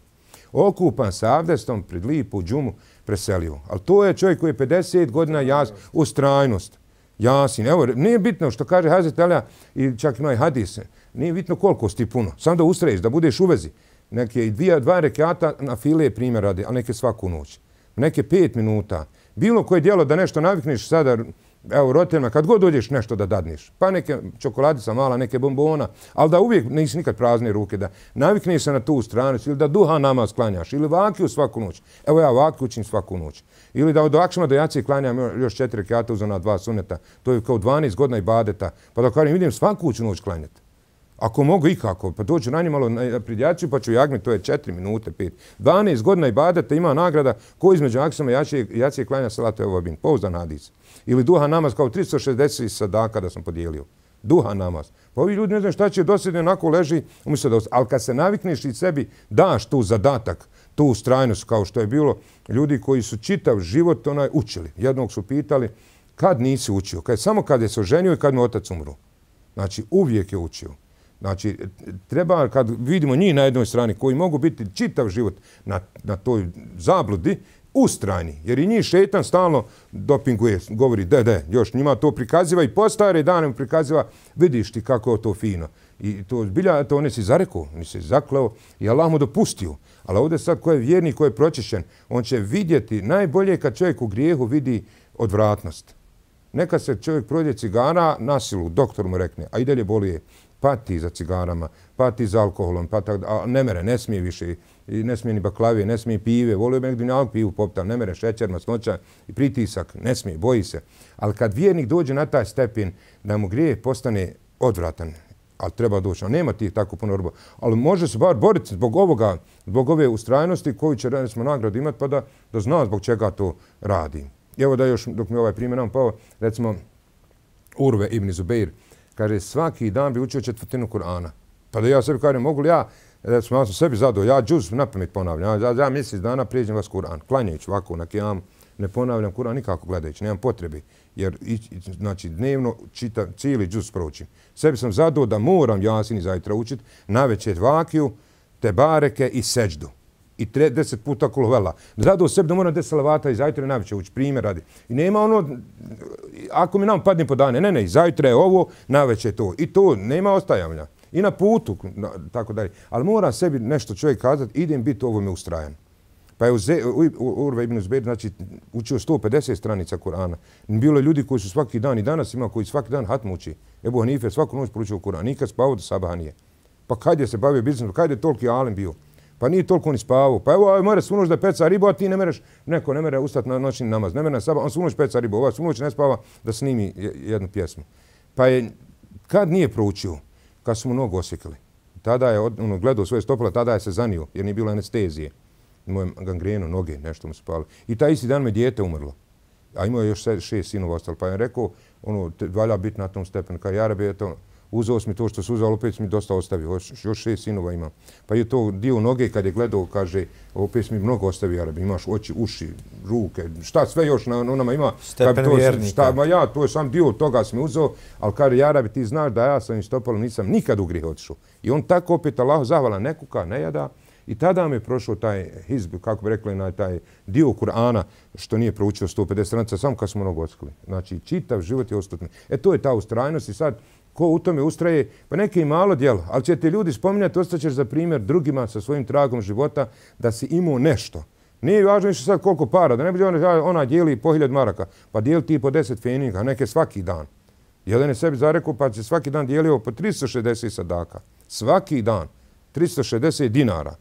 Okupan sa abdestom pred lipu džumu preselio. Ali to je čovjek koji je 50 godina jas, u strajnost. Jasin. Evo, nije bitno što kaže Hazret Alija i čak ima i hadis. Nije bitno koliko sti puno. Samo da ustraješ, da budeš u vezi. Neke dvije, dva rekata na file primjer radi, a neke svaku noć. Neke pet minuta bilo koje dijelo da nešto navikneš sada, evo, roditeljima, kad god dođeš nešto da dadniš, pa neke čokoladica mala, neke bombona, ali da uvijek nisi nikad prazne ruke, da navikneš se na tu stranu, ili da duha nama sklanjaš, ili vakiju svaku noć. Evo ja vakiju učim svaku noć. Ili da od akšama do jaci klanjam još četiri kata uz ona dva suneta, to je kao 12 godina i badeta, pa da karim, vidim svaku ću noć klanjati. Ako mogu ikako, pa dođu na njimalo na pridjaciju, pa ću jagmi, to je 4 minute, 5. 12 godina i badata ima nagrada ko između aksama jacije, jacije klanja salata evo bin, pouzdan hadis. Ili duha namaz kao 360 sadaka da sam podijelio. Duha namaz. Pa ovi ljudi ne znaju šta će dosjedno, onako leži, umjesto da Ali kad se navikneš i sebi daš tu zadatak, tu strajnost, kao što je bilo ljudi koji su čitav život onaj učili. Jednog su pitali, kad nisi učio? Kad, samo kad je se oženio i kad mu otac umru. Znači, uvijek je učio. Znači, treba, kad vidimo njih na jednoj strani koji mogu biti čitav život na, na toj zabludi, u strani, jer i njih šetan stalno dopinguje, govori, de, de, još njima to prikaziva i po stare dane prikaziva, vidiš ti kako je to fino. I to zbilja, to on si zarekao, on se zakleo i Allah mu dopustio. Ali ovdje sad ko je vjerni, ko je pročišćen, on će vidjeti, najbolje kad čovjek u grijehu vidi odvratnost. Neka se čovjek prođe cigara, nasilu, doktor mu rekne, a i dalje bolije, pati za cigarama, pati za alkoholom, pa tak, a ne mere, ne smije više, i ne smije ni baklavije, ne smije pive, volio bi nekdo nalog pivu poptam, ne mere, šećer, masnoća i pritisak, ne smije, boji se. Ali kad vjernik dođe na taj stepen da mu grije postane odvratan, ali treba doći. ali nema tih tako puno roba. Ali može se bar boriti zbog ovoga, zbog ove ustrajnosti koju će, recimo, nagradu imati, pa da, da zna zbog čega to radi. Evo da još, dok mi ovaj primjer nam pao, recimo, Urve ibn Zubeir, kaže, svaki dan bi učio četvrtinu Kur'ana. Pa da ja sebi kažem, mogu li ja, recimo, ja sam sebi zadao, ja džuz na pamet ponavljam, ja, ja mjesec dana prijeđem vas Kur'an, klanjajući ovako na kijam, ne ponavljam Kur'an nikako gledajući, nemam potrebe, jer znači, dnevno čitam, cijeli džuz proučim. Sebi sam zadao da moram jasini zajtra učiti, na večer vakiju, te bareke i seđdu i tre, deset puta kulovela. Zadao sebi da moram deset salavata i zajtra najveće ući, primjer radi. I nema ono, ako mi nam padne po dane, ne, ne, zajutre je ovo, najveće to. I to, nema ostajavanja. I na putu, na, tako dalje. Ali mora sebi nešto čovjek kazati, idem biti ovome ustrajan. Pa je Urve ibn Uzbeir znači, učio 150 stranica Kur'ana. Bilo je ljudi koji su svaki dan i danas ima koji svaki dan hatmu uči. Ebu Hanife svaku noć poručio Kur'an. Nikad spavao do sabaha nije. Pa kad je se bavio biznisom, kad je toliki alim bio? Pa nije toliko ni spavao. Pa evo, aj, mora sunoć da peca ribu, a ti ne mereš, neko ne mere ustati na noćni namaz. Ne mere na sabah, on sunoć peca ribu, Ovaj sunoć ne spava da snimi jednu pjesmu. Pa je, kad nije proučio, kad su mu nogu osjekali, tada je ono, gledao svoje stopala, tada je se zanio, jer nije bilo anestezije. Imao je gangrenu, noge, nešto mu spalo. I taj isti dan me dijete umrlo. A imao je još šest sinova ostalo. Pa je rekao, ono, valja biti na tom stepenu. Kaj, Jarabe, eto, uzao mi to što su uzao, opet mi dosta ostavio, još šest sinova imam. Pa je to dio noge kad je gledao, kaže, opet mi mnogo ostavio, Arabi, imaš oči, uši, ruke, šta sve još na onama ima. Stepen to, vjernika. Šta, ma ja, to je sam dio toga sam uzao, ali kaže, Arabi, ti znaš da ja sam istopalo, nisam nikad u grih otišao. I on tako opet, Allah zahvala, ne kuka, ne jada, I tada mi je prošao taj hizb, kako bi rekli, na taj dio Kur'ana, što nije proučio 150 stranica, samo kad smo mnogo ockali. Znači, čitav život je ostutni. E, to je ta ustrajnost i sad, ko u tome ustraje, pa neke i malo djelo, ali će te ljudi spominjati, ostaćeš za primjer drugima sa svojim tragom života da si imao nešto. Nije važno više sad koliko para, da ne bude ona, ona dijeli po hiljad maraka, pa dijeli ti po deset feninga, neke svaki dan. Jedan je sebi zarekao, pa će svaki dan dijelio po 360 sadaka. Svaki dan. 360 dinara.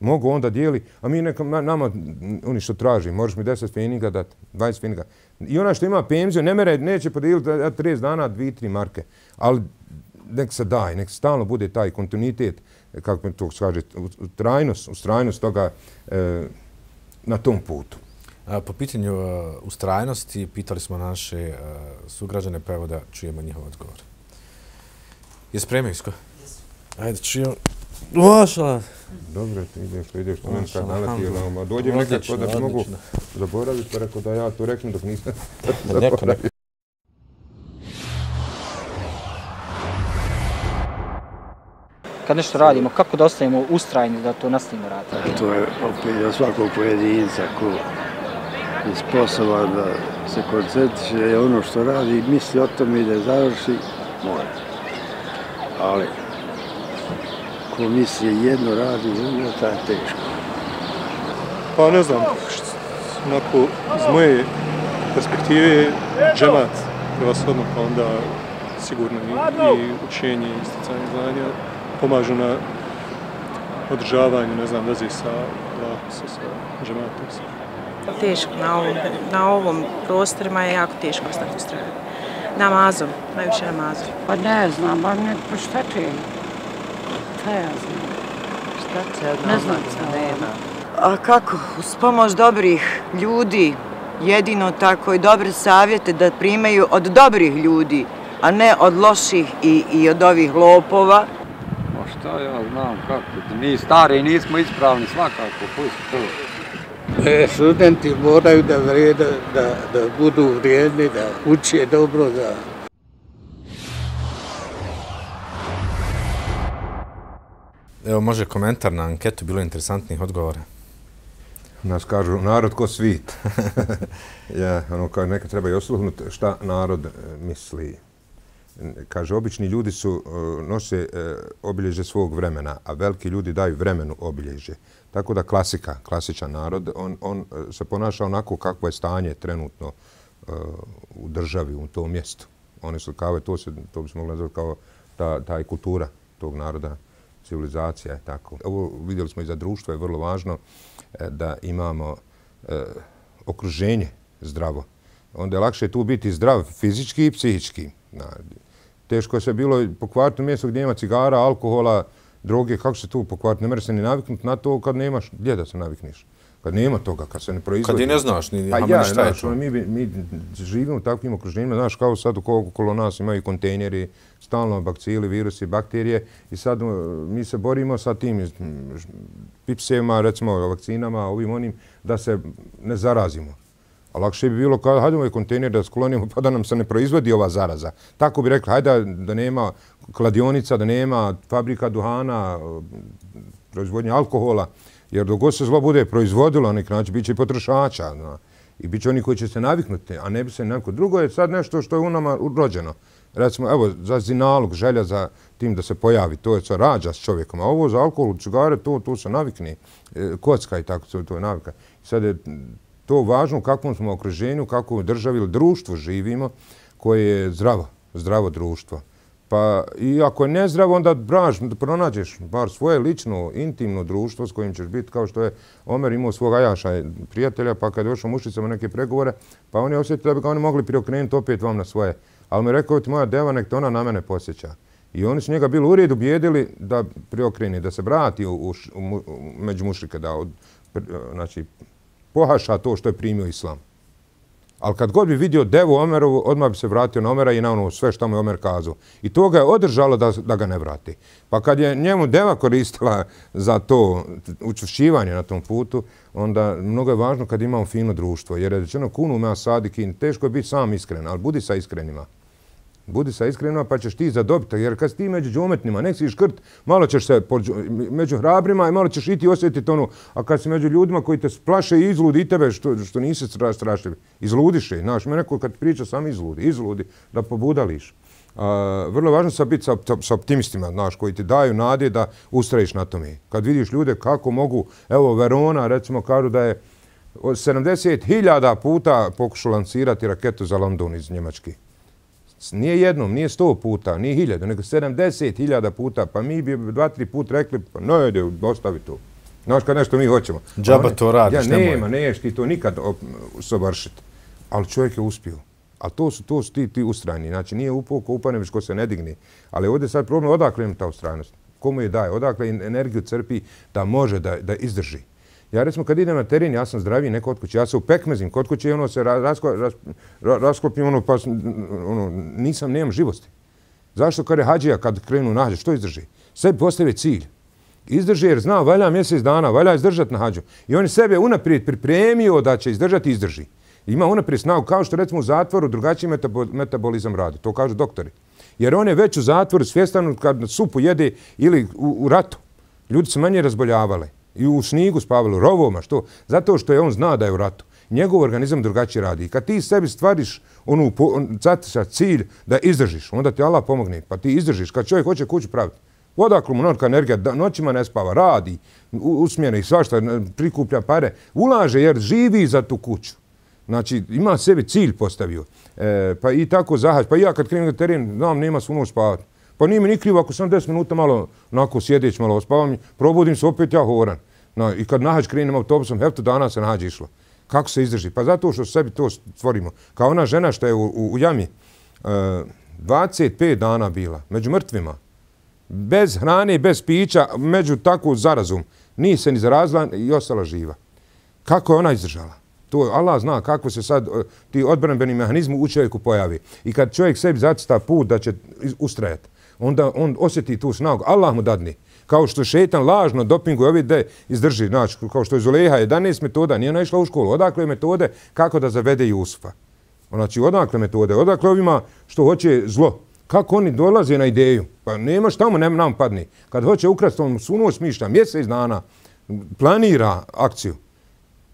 Mogu onda dijeli, a mi neka, nama, oni što traži, možeš mi 10 feninga dati, 20 feninga. I ona što ima penziju, ne mere, neće podijeliti 30 dana, 2-3 marke. Ali nek se daj, nek stalno bude taj kontinuitet, kako mi to kaže, trajnost, ustrajnost toga e, na tom putu. Po pitanju uh, ustrajnosti, pitali smo naše uh, sugrađane, pa evo da čujemo njihov odgovor. Je spremio, Isko? Ajde, čujemo. Mašala. Dobro, ti ideš, to ideš, to meni kad naleti, ili dođem nekad pa da mogu zaboraviti, pa rekao da ja to reknem dok nisam <laughs> zaboravio. Kad nešto radimo, kako da ostavimo ustrajni da to nastavimo raditi? To je opet za svakog pojedinca ko je sposoban da se koncentriše ono što radi, misli o tome i da završi, mora. Ali komisije jedno radi, jedno ta je teško. Pa ne znam, onako, iz moje perspektive, džemat prevashodno, pa onda sigurno i, i učenje i isticanje znanja pomažu na održavanju, ne znam, vezi sa sa, sa džematom. Sa. Teško, na ovom, na ovom prostorima je jako teško ostati u stranu. Namazom, najviše namazom. Pa ne znam, ali ne, pa šta će? Šta ja znam? Šta će od Ne znam se nema. A kako? Uz pomoć dobrih ljudi, jedino tako i dobre savjete da primaju od dobrih ljudi, a ne od loših i, i od ovih lopova. Ma šta ja znam kako, mi stari nismo ispravni svakako, pusti to. E, studenti moraju da vrede, da, da budu vrijedni, da uče dobro, da Evo, može komentar na anketu, bilo interesantnih odgovora. Nas kažu, narod ko svit. <laughs> ja, ono, kao neka treba i osluhnuti šta narod e, misli. Kaže, obični ljudi su, e, nose e, obilježe svog vremena, a veliki ljudi daju vremenu obilježe. Tako da klasika, klasičan narod, on, on se ponaša onako kako je stanje trenutno u državi, u tom mjestu. Oni su kao, to, se, to bi se mogli nazvati kao ta, ta kultura tog naroda civilizacija je tako. Ovo vidjeli smo i za društvo je vrlo važno e, da imamo e, okruženje zdravo. Onda je lakše tu biti zdrav fizički i psihički. Teško je se bilo pokvariti u mjestu gdje ima cigara, alkohola, droge, kako se tu pokvariti? Ne mre se ni naviknuti na to kad nemaš gdje da se navikniš. Kad nema toga, kad se ne proizvodi. Kad i ne znaš, ni, pa ja, ni šta je to. ono, mi, mi živimo u takvim okruženjima, znaš, kao sad oko, okolo nas imaju kontejneri, stalno bakcili, virusi, bakterije i sad uh, mi se borimo sa tim pipsevima, recimo vakcinama, ovim onim, da se ne zarazimo. A lakše bi bilo kada hajdemo ovaj kontejner da sklonimo pa da nam se ne proizvodi ova zaraza. Tako bi rekli, hajde da nema kladionica, da nema fabrika duhana, proizvodnje alkohola, jer dok god se zlo bude proizvodilo, nek način bit će i potrošača. zna. I bit će oni koji će se naviknuti, a ne bi se neko. Drugo je sad nešto što je u nama rođeno. Recimo, evo, za zinalog, želja za tim da se pojavi, to je sa rađa s čovjekom. A ovo za alkohol, cigare, to, to se navikne. E, kocka i tako, to, to je navika. I sad je to važno u kakvom smo okruženju, u kakvom državi ili društvu živimo, koje je zdravo, zdravo društvo. Pa i ako je nezdravo, onda braš, pronađeš bar svoje lično, intimno društvo s kojim ćeš biti, kao što je Omer imao svog Ajaša, prijatelja, pa kad je došao mušicama neke pregovore, pa oni osjetili da bi ga oni mogli priokrenuti opet vam na svoje. Ali mi rekao ti moja deva, nek te ona na mene posjeća. I oni su njega bili u redu bijedili da priokreni, da se vrati u, u, u, među mušrike, da od, pr- znači, pohaša to što je primio islam. Ali kad god bi vidio devu Omerovu, odmah bi se vratio na Omera i na ono sve što mu je Omer kazao. I to ga je održalo da, da ga ne vrati. Pa kad je njemu deva koristila za to učušćivanje na tom putu, onda mnogo je važno kad imamo fino društvo. Jer je rečeno kunu me sadikin, teško je biti sam iskren, ali budi sa iskrenima. Budi sa iskreno pa ćeš ti zadobiti. Jer kad si ti među džometnima, nek si škrt, malo ćeš se pođu, među hrabrima i malo ćeš i ti osjetiti ono. A kad si među ljudima koji te splaše i izludi i tebe što, što nisi strašljiv, izludiš je. Znaš, me neko kad priča sam izludi, izludi, da pobudališ. A, vrlo važno sa biti sa, sa, sa optimistima, znaš, koji ti daju nade da ustrajiš na tome. Kad vidiš ljude kako mogu, evo Verona, recimo, kažu da je 70.000 puta pokušao lancirati raketu za London iz Njemačke. Nije jednom, nije sto puta, nije hiljadu, nego 70.000 puta. Pa mi bi dva, tri put rekli, pa ne, ide, ostavi to. Znaš kad nešto mi hoćemo. Džaba to radiš, ja, nema, neš ti to nikad savršiti. Ali čovjek je uspio. Ali to su, to su ti, ti ustrajni. Znači nije upao ko upane, već ko se ne digne. Ali ovdje je sad problem odakle im ta ustrajnost. Komu je daje? Odakle energiju crpi da može da, da izdrži. Ja recimo kad idem na teren, ja sam zdraviji neko od kuće. Ja se upekmezim kod kuće i ono se raskopim, rasko, ras, rasklopim, ono, pa ono, nisam, nemam živosti. Zašto kada je hađija kad krenu na hađu, što izdrži? Sebi postave cilj. Izdrži jer zna, valja mjesec dana, valja izdržati na hađu. I on je sebe unaprijed pripremio da će izdržati izdrži. Ima unaprijed snagu, kao što recimo u zatvoru drugačiji metabo, metabolizam radi. To kažu doktori. Jer on je već u zatvoru svjestan kad supu jede ili u, u ratu. Ljudi se manje razboljavale. I u snigu spavali, u rovoma, što? Zato što je on zna da je u ratu. Njegov organizam drugačije radi. I kad ti sebi stvariš onu po- cilj da izdržiš, onda ti Allah pomogne. Pa ti izdržiš. Kad čovjek hoće kuću praviti, odakle mu nolika energija, da, noćima ne spava, radi, usmjene i svašta, prikuplja pare, ulaže jer živi za tu kuću. Znači, ima sebi cilj postavio. E, pa i tako zahać. Pa ja kad krenem na teren, znam, nema svu noć spavati. Pa nije mi ni krivo ako sam 10 minuta malo onako sjedeć, malo ospavam, probudim se opet ja horan. No, I kad nahađ krenem autobusom, hefto dana se nahađ išlo. Kako se izdrži? Pa zato što sebi to stvorimo. Kao ona žena što je u, u, u jami, e, 25 dana bila, među mrtvima, bez hrane i bez pića, među takvu zarazum, nije se ni zarazila i ostala živa. Kako je ona izdržala? To Allah zna kako se sad e, ti odbranbeni mehanizmi u čovjeku pojavi. I kad čovjek sebi zacita put da će ustrajati, onda on osjeti tu snagu. Allah mu dadne. Kao što šetan lažno dopinguje ovi da izdrži, znači, kao što je Zuleha 11 metoda, nije ona išla u školu. Odakle je metode kako da zavede Jusufa? Znači, odakle metode? Odakle ovima što hoće zlo? Kako oni dolaze na ideju? Pa nema šta mu ne, nam padni. Kad hoće ukrasti, on suno smišlja mjesec dana, planira akciju.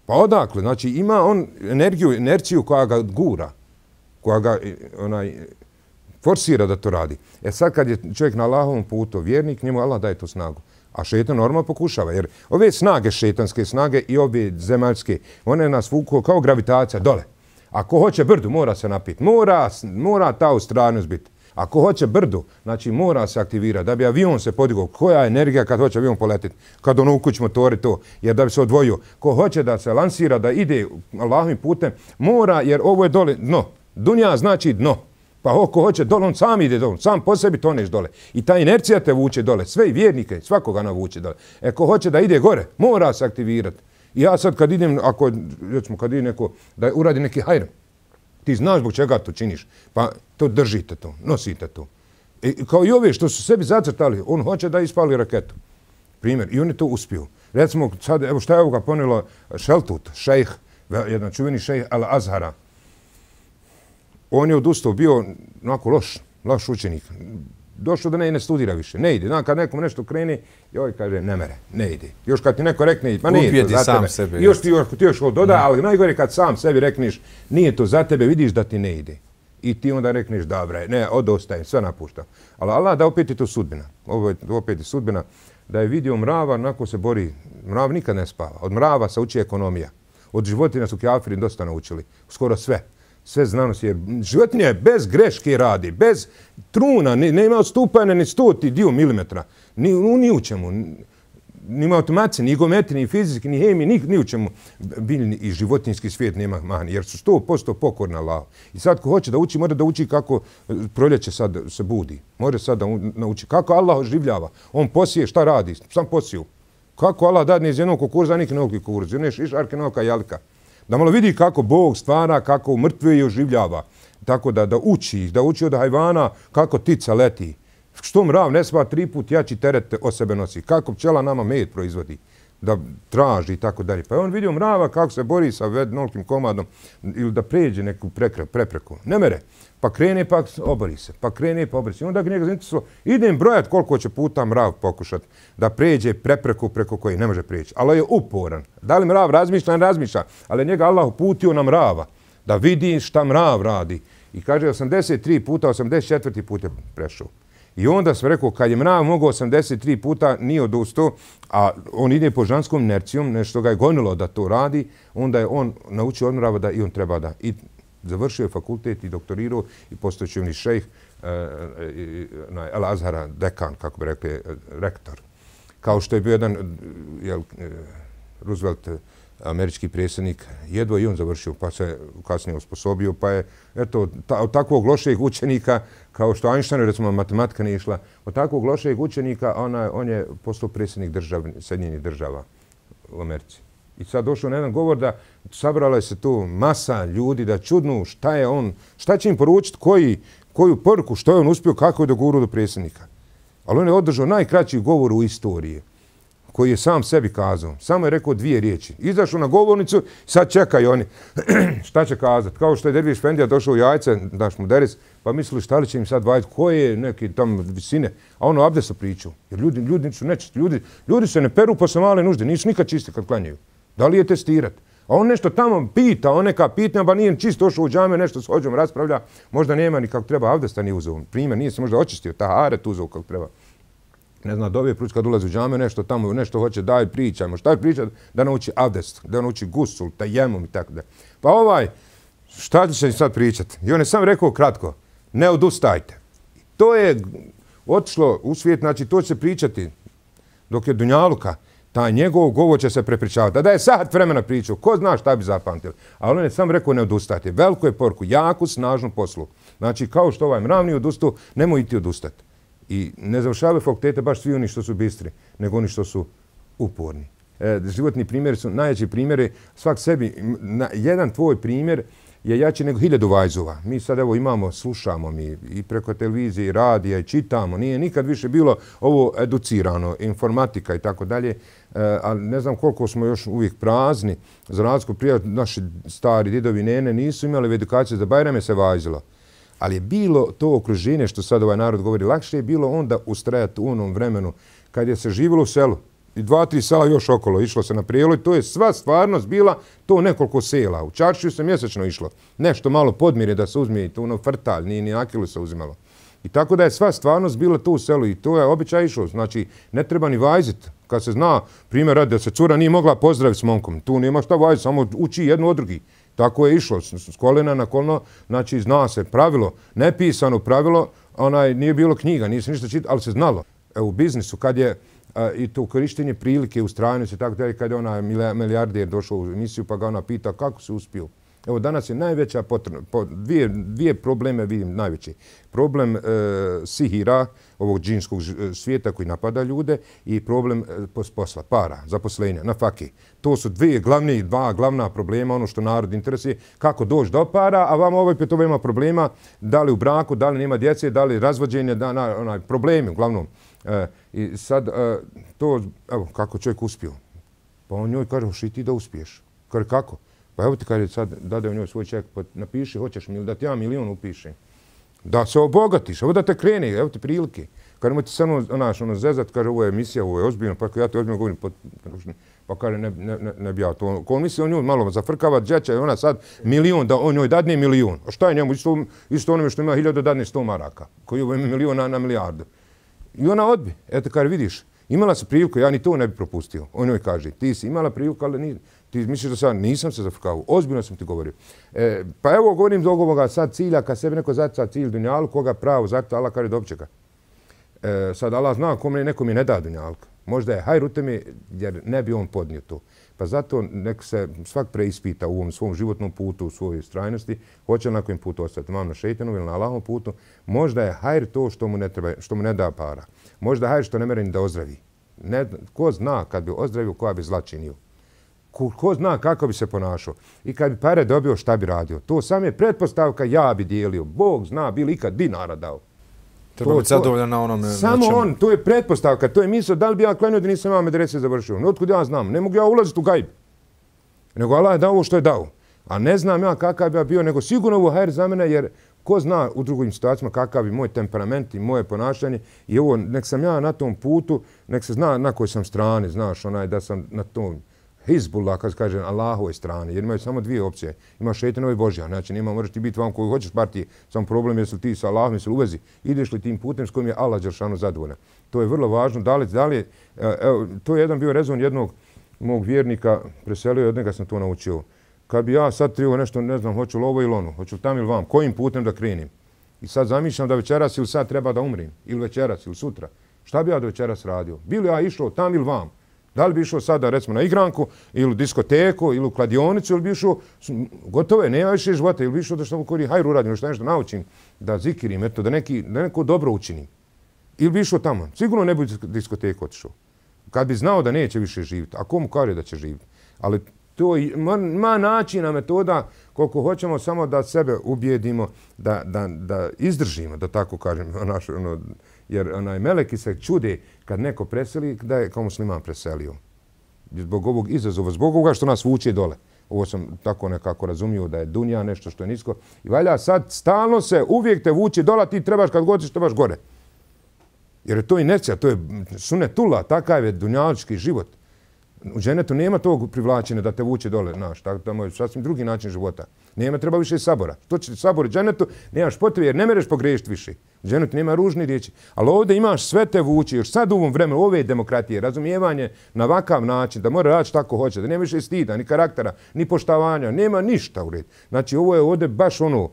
Pa odakle? Znači, ima on energiju, inerciju koja ga gura, koja ga onaj, forsira da to radi. E sad kad je čovjek na Allahovom putu, vjernik, njemu Allah daje tu snagu. A šetan normalno pokušava, jer ove snage, šetanske snage i ove zemaljske, one nas vuku kao gravitacija dole. Ako hoće brdu, mora se napiti. Mora, mora ta ustrajnost biti. Ako hoće brdu, znači mora se aktivirati. Da bi avion se podigao, koja je energija kad hoće avion poletiti? Kad ono ukuć motori to, jer da bi se odvojio. Ko hoće da se lansira, da ide Allahovim putem, mora, jer ovo je dole dno. Dunja znači dno. Pa oko hoće dole, on sam ide dole, sam po sebi toneš dole. I ta inercija te vuče dole, sve i vjernike, svakoga ona vuče dole. E ko hoće da ide gore, mora se aktivirati. I ja sad kad idem, ako, recimo, kad ide neko, da uradi neki hajr, ti znaš zbog čega to činiš, pa to držite to, nosite to. E, kao i ove što su sebi zacrtali, on hoće da ispali raketu. Primjer, i on je to uspio. Recimo, sad, evo šta je ovoga ponilo Šeltut, šejh, jedan čuveni šejh Al-Azhara. On je odustao, bio onako loš, loš učenik. Došao da ne, ne studira više, ne ide. Znam, kad nekom nešto krene, joj kaže, ne mere, ne ide. Još kad ti neko rekne, ma nije to za sam tebe. Sebe, još ti još, ti još doda, ali najgore kad sam sebi rekneš, nije to za tebe, vidiš da ti ne ide. I ti onda rekneš, dobra je, ne, odostajem, sve napuštam. Ali Allah da opet je to sudbina. Ovo je opet je sudbina da je vidio mrava, onako se bori. Mrav nikad ne spava. Od mrava se uči ekonomija. Od životinja su kjafiri dosta naučili. Skoro sve. Sve znanosti. Jer životinja je bez greške radi, bez truna, ne, ne ima odstupanja ni stoti dio milimetra. Ni, ni u čemu ni automacije, ni geometri, ni fiziki, ni hemije, ni, ni u čemu biljni i životinski svijet nema mani, jer su 100% pokorni Allahu. I sad ko hoće da uči, mora da uči kako e, proljeće sad se budi. Mora sad da nauči kako Allah oživljava. On posije, šta radi? Sam posiju. Kako Allah dadne iz jednog kukuruza, nikne ovog kukuruza, ne šišarke, nekog jalka. Da malo vidi kako Bog stvara, kako mrtve i oživljava. Tako da, da uči, da uči od hajvana kako tica leti. Što mrav ne sva tri put jači teret o sebe nosi? Kako pčela nama med proizvodi? Da traži i tako dalje. Pa je on vidio mrava kako se bori sa nolkim komadom ili da pređe neku prekre, prepreku. Ne mere. Pa krene pa obori se. Pa krene pa obori se. I onda njega zainteresovalo. Idem brojat koliko će puta mrav pokušat da pređe prepreku preko koje ne može preći. Ali je uporan. Da li mrav razmišlja? Ne razmišlja. Ali njega Allah uputio na mrava. Da vidi šta mrav radi. I kaže 83 puta, 84 puta je prešao. I onda sam rekao, kad je mrav mogao 83 puta, nije odustao, a on ide po žanskom inercijom, nešto ga je gonilo da to radi, onda je on naučio od mrava da i on treba da. I završio je fakultet i doktorirao i postao čivni šejh, e, e, na El Azhara, dekan, kako bi rekli, e, rektor. Kao što je bio jedan, jel, Roosevelt, američki predsjednik, jedva i on završio, pa se kasnije osposobio, pa je, eto, ta, od takvog lošeg učenika, kao što Einstein, recimo, matematika nije išla, od takvog lošeg učenika, ona, on je postao predsjednik držav, Sjedinjenih država u Americi. I sad došao na jedan govor da sabrala se tu masa ljudi da čudnu šta je on, šta će im poručiti, koji, koju poruku, što je on uspio, kako je do guru do predsjednika. Ali on je održao najkraći govor u istoriji koji je sam sebi kazao. Samo je rekao dvije riječi. Izašao na govornicu, sad čekaju oni. <clears throat> šta će kazati? Kao što je Derviš Fendija došao u jajce, daš mu deris, pa mislili šta li će im sad vajati, koje je neki tam visine. A ono abde se pričao. Jer ljudi, ljudi su nečisti. Ljudi, ljudi se ne peru posle male nužde. Nisu nikad čisti kad klanjaju. Da li je testirat? A on nešto tamo pita, on neka pitanja, pa nije čisto ošao u džame, nešto s hođom raspravlja. Možda nema ni kako treba abdesta nije uzeo. Primjer, nije se možda očistio, ta haret uzeo kako treba ne zna, dobije pruč kad ulazi u džame, nešto tamo, nešto hoće, daj, pričajmo. Šta je pričat? Da nauči abdest, da nauči gusul, tajemum i tako da. Pa ovaj, šta će sad pričat? I on je sam rekao kratko, ne odustajte. To je otišlo u svijet, znači to će se pričati dok je Dunjaluka, taj njegov govor će se prepričavati. Da je sad vremena pričao, ko zna šta bi zapamtili. Ali on je sam rekao ne odustajte. Veliko je porku, jaku, snažnu poslu. Znači, kao što ovaj mravni odustao, nemoj ti odustati. I ne završavaju fakultete baš svi oni što su bistri, nego oni što su uporni. E, životni primjeri su najjači primjeri. Svak sebi, na, jedan tvoj primjer je jači nego hiljadu vajzova. Mi sad evo imamo, slušamo mi i preko televizije i radija i čitamo. Nije nikad više bilo ovo educirano, informatika i tako dalje. E, ali ne znam koliko smo još uvijek prazni. Za razliku prije naši stari didovi nene nisu imali edukaciju za Bajrame se vajzilo ali je bilo to okruženje što sad ovaj narod govori, lakše je bilo onda ustrajati u onom vremenu kad je se živjelo u selu i dva, tri sela još okolo, išlo se na prijeloj. to je sva stvarnost bila to nekoliko sela. U Čaršiju se mjesečno išlo. Nešto malo podmire da se uzme i to ono frtalj, nije ni akilu se uzimalo. I tako da je sva stvarnost bila tu u selu i to je običaj išlo. Znači, ne treba ni vajzit. Kad se zna, primjer da se cura nije mogla pozdraviti s momkom, tu nema šta vajzit, samo uči jednu od drugi. Tako je išlo, s kolena na kolno, znači zna se pravilo, nepisano pravilo, onaj, nije bilo knjiga, nije se ništa čitao, ali se znalo. E, u biznisu, kad je a, i to korištenje prilike u stranosti, tako da je kad je ona milijardijer došao u emisiju, pa ga ona pita kako se uspio. Evo, danas je najveća potrebna, po, dvije, dvije probleme vidim najveći. Problem e, sihira, ovog džinskog e, svijeta koji napada ljude i problem e, posla, para, zaposlenja, na faki. To su dvije glavni, dva glavna problema, ono što narod interesuje, kako doći do para, a vam ovaj pet ima problema, da li u braku, da li nema djece, da li razvođenje, da, na, onaj, problemi, uglavnom. E, I sad, e, to, evo, kako čovjek uspio. Pa on njoj kaže, hoši ti da uspiješ. Kaže, kako? Pa evo ti kaže, sad dade u njoj svoj ček, pa napiši, hoćeš mi da ti ja milion upišem. Da se obogatiš, evo da te krene, evo ti prilike. Kaže, ti samo, onaš, ono, zezat, kaže, ovo je emisija, ovo je ozbiljno, pa ja te ozbiljno govorim, pa, pa kaže, ne, ne, ne, ne bi ja to. Ko on misli o njoj malo zafrkava džeća i ona sad milion, da on njoj dadne milion. A šta je njemu? Isto, isto onome što ima hiljada dadne sto maraka, koji je milion na, na milijardu. I ona odbi. Eto, kaže, vidiš, imala se priliku, ja ni to ne bi propustio. On njoj kaže, ti si imala priliku, ali ni, ti misliš da sam, nisam se zafrkavao. Ozbiljno sam ti govorio. E, pa evo, govorim do ovoga sad cilja, kad sebe neko zaca cilj dunjalu, koga pravo zakta, Allah kaže, dobće ga. E, sad Allah zna kome neko mi ne da dunjalka. Možda je hajrute mi, jer ne bi on podnio to. Pa zato nek se svak preispita u ovom svom životnom putu, u svojoj strajnosti, hoće li na kojem putu ostati, mam na šeitanu ili na Allahom putu, možda je hajr to što mu ne, treba, što mu ne da para. Možda je hajr što ne mere ni da ozdravi. Ne, ko zna kad bi ozdravio, koja bi zla činio. Ko, ko zna kako bi se ponašao. I kad bi pare dobio, šta bi radio. To sam je pretpostavka, ja bi dijelio. Bog zna, bi li ikad dinara dao. Treba biti zadovoljan na onom... Samo on, to je pretpostavka, to je misl, da li bi ja klenio da nisam imao medrese završio. No, otkud ja znam, ne mogu ja ulaziti u gajb. Nego Allah je dao ovo što je dao. A ne znam ja kakav bi ja bio, nego sigurno ovo hajr za mene, jer ko zna u drugim situacijama kakav bi moj temperament i moje ponašanje. I ovo, nek sam ja na tom putu, nek se zna na kojoj sam strani, znaš, onaj, da sam na tom Hizbullah, kad kaže Allahove strane, jer imaju samo dvije opcije. Ima šetanova i Božja. Znači, nema, možeš ti biti vam koji hoćeš partije. Samo problem je li ti sa Allahom, jesi uvezi. Ideš li tim putem s kojim je Allah Đeršanu zadovoljan. To je vrlo važno. Da li, da li, evo, e, e, to je jedan bio rezon jednog mog vjernika, preselio, od njega sam to naučio. Kad bi ja sad trio nešto, ne znam, hoću li ovo ili ono, hoću li tam ili vam, kojim putem da krenim. I sad zamišljam da večeras ili sad treba da umrim, ili večeras ili sutra. Šta bi ja do večeras radio? Bili ja išao tam ili vam? Da li bi išao sada recimo na igranku ili u diskoteku ili u kladionicu ili bi išao, gotovo je, nema više života, ili bi išao da što kori hajru uradim ili što nešto naučim, da zikirim, eto, da, neki, da neko dobro učinim. Ili bi išao tamo. Sigurno ne bi u diskoteku otišao. Kad bi znao da neće više živjeti, a komu kaže da će živjeti. Ali to ma, ma načina, metoda, koliko hoćemo samo da sebe ubijedimo, da, da, da izdržimo, da tako kažem, <laughs> naš, ono, jer onaj meleki se čude kad neko preseli, da je kao musliman preselio. Zbog ovog izazova, zbog ovoga što nas vuče dole. Ovo sam tako nekako razumio da je dunja nešto što je nisko. I valja sad stalno se uvijek te vuče dola, ti trebaš kad god trebaš gore. Jer je to inercija, to je sunetula, takav je dunjalički život. U dženetu nema tog privlačenja da te vuče dole, znaš, tamo je sasvim drugi način života. Nema treba više sabora. To će sabor u dženetu, nemaš potrebe jer ne mereš pogrešiti više. U dženetu nema ružne riječi. Ali ovdje imaš sve te vuče, još sad u ovom vremenu ove demokratije, razumijevanje na vakav način, da mora raditi tako hoće, da nema više stida, ni karaktera, ni poštavanja, nema ništa u red. Znači ovo je ovdje baš ono,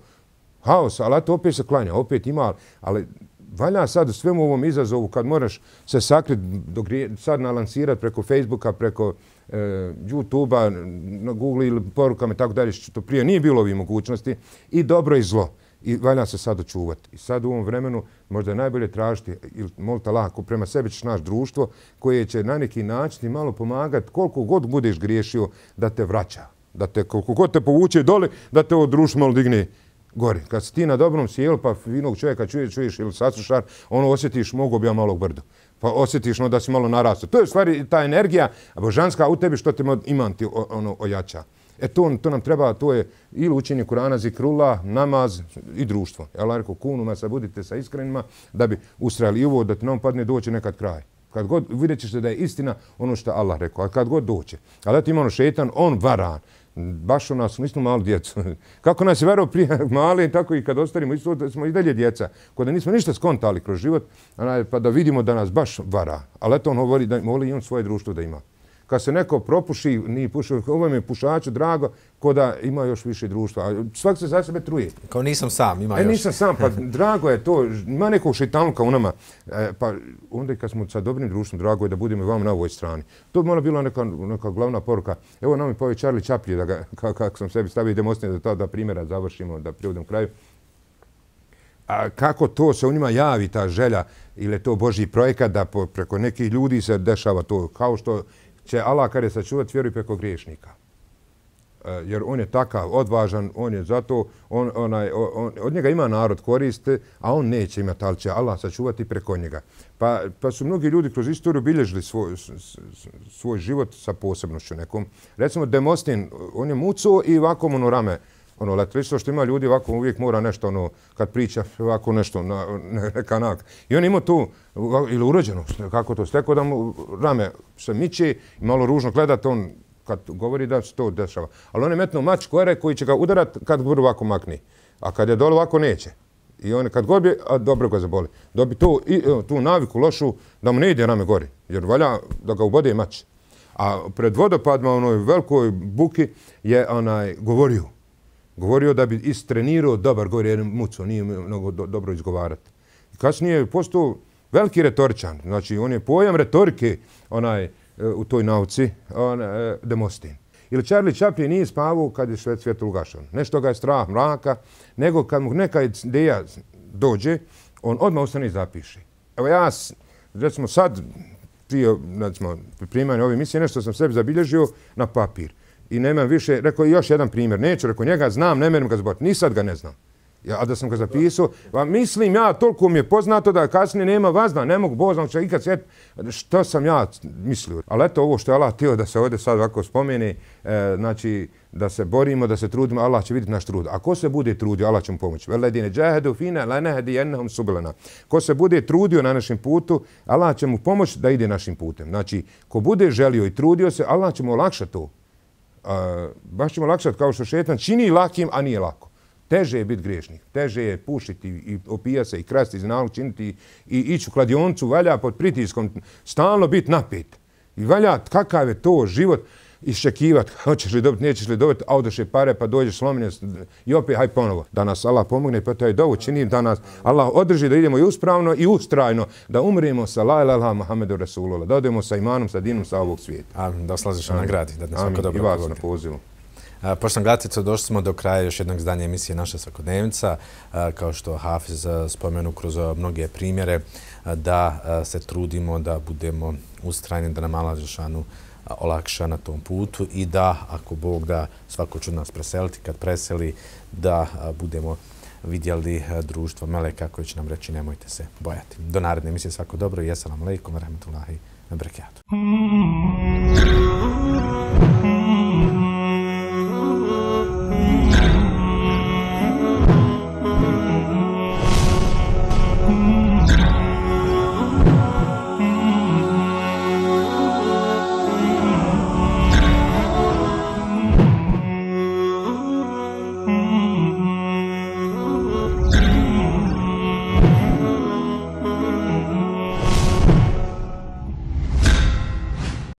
haos, ali to opet se klanja, opet ima, ali valja sad u svemu ovom izazovu kad moraš se sakriti, sad nalansirati preko Facebooka, preko e, YouTube-a, na Google ili porukama i tako dalje, što prije nije bilo ovih mogućnosti, i dobro i zlo. I valja se sad očuvati. I sad u ovom vremenu možda je najbolje tražiti, ili molta lako, prema sebi ćeš naš društvo, koje će na neki način ti malo pomagati koliko god budeš griješio da te vraća. Da te, koliko god te povuče dole, da te ovo društvo malo digne gori. Kad si ti na dobrom sjelu, pa vinog čovjeka čuješ, čuješ ili saslušar, ono osjetiš, mogo bi ja malog brdu. Pa osjetiš no, da si malo narastao. To je stvari ta energija božanska u tebi što te imam ti ono, ojača. E to, to nam treba, to je ili učenje Kurana, zikrula, namaz i društvo. Ja Allah rekao, kunu me budite sa iskrenima da bi ustrajali i ovo da ti nam padne doći nekad kraj. Kad god vidjet ćeš da je istina ono što Allah rekao, a kad god doće. Ali eto ima ono šetan, on varan baš u nas, mi smo malo djecu. <laughs> Kako nas je vero prije <laughs> male, tako i kad ostarimo, isto smo i dalje djeca. Kod da nismo ništa skontali kroz život, pa da vidimo da nas baš vara. Ali eto on govori da voli i on svoje društvo da ima kad se neko propuši, ni puši, ovo mi je pušaču drago, ko da ima još više društva. A Svak se za sebe truje. Kao nisam sam, ima E, još. nisam sam, pa <laughs> drago je to, ima nekog šeitanluka u nama, e, pa onda kad smo sa dobrim društvom, drago je da budemo i vam na ovoj strani. To bi mora bila neka, neka glavna poruka. Evo nam je povije Charlie Chaplin, da ga, <laughs> kako, sam sebi stavio, idemo ostane da to da primjera završimo, da privodimo kraju. A kako to se u njima javi, ta želja, ili je to Božji projekat da po, preko nekih ljudi se dešava to, kao što će Allah kada je sačuvati vjeru preko griješnika. E, jer on je takav, odvažan, on je zato, on, onaj, on, od njega ima narod koriste, a on neće imati, ali će Allah sačuvati preko njega. Pa, pa su mnogi ljudi kroz istoriju bilježili svoj, svoj život sa posebnošću nekom. Recimo Demostin, on je muco i ovako ono mu rame, ono, letristo što ima ljudi ovako uvijek mora nešto, ono, kad priča ovako nešto, na, ne, neka nak. I on ima tu, ili urođeno, kako to stekao, da mu rame se miče i malo ružno gledat, on kad govori da se to dešava. Ali on je metno mač kore koji će ga udarat kad bude ovako makni. A kad je dole ovako neće. I on kad god bi, a dobro ga zaboli. Dobi tu, i, e, tu naviku lošu da mu ne ide rame gori. Jer valja da ga ubode mač. A pred vodopadima, onoj velikoj buki, je onaj govorio. Govorio da bi istrenirao dobar govor, jer muco, nije mnogo do, dobro izgovarati. I kasnije je postao veliki retoričan. Znači, on je pojam retorike onaj, e, u toj nauci, on, e, Demostin. Ili Charlie Chaplin nije spavao kad je svet svijet ugašan. Nešto ga je strah mraka, nego kad mu neka ideja dođe, on odmah ustane i zapiše. Evo ja, recimo sad, prije recimo, primanje ove misije, nešto sam sebi zabilježio na papir. I nemam više, rekao još jedan primjer, neću, rekao njega znam, ne merim ga zaboraviti, ni sad ga ne znam. Ja, a da sam ga zapisao, pa mislim ja, toliko mi je poznato da kasnije nema vazna, ne mogu Bog će ikad sjeti što sam ja mislio. Ali eto ovo što je Allah tio da se ovdje sad ovako spomeni, e, znači da se borimo, da se trudimo, Allah će vidjeti naš trud. A ko se bude trudio, Allah će mu pomoći. Veledine džahedu fina, la nehdi jennahum sublana. Ko se bude trudio na našem putu, Allah će mu pomoći da ide našim putem. Znači, ko bude želio i trudio se, Allah će mu olakšati to. A, baš ćemo lakšati kao što šetan čini lakim, a nije lako. Teže je biti griješnik, teže je pušiti i opija se i krasti iz nalog činiti i ići u kladioncu, valja pod pritiskom, stalno biti napet. I valja kakav je to život iščekivat, hoćeš li dobiti, nećeš li dobiti, a odoše pare pa dođeš slomljen i opet haj ponovo. Da nas Allah pomogne, pa taj dovu čini da nas Allah održi da idemo i uspravno i ustrajno, da umremo sa la ilaha Muhammedu Rasulullah, da odemo sa imanom, sa dinom sa ovog svijeta. A, da slažeš na nagradi, da nas svako Amin. dobro I vas na pozivu. Poštovani gledateljice, došli smo do kraja još jednog izdanja emisije Naša svakodnevnica. Kao što Hafiz spomenu kroz mnoge primjere, da se trudimo da budemo ustrajni, da nam Allah Žešanu olakša na tom putu i da, ako Bog da, svako će nas preseliti, kad preseli, da budemo vidjeli društvo Meleka koji će nam reći nemojte se bojati. Do naredne emisije svako dobro i jesalam lejkom, rahmatullahi, brekiatu. Mm -hmm.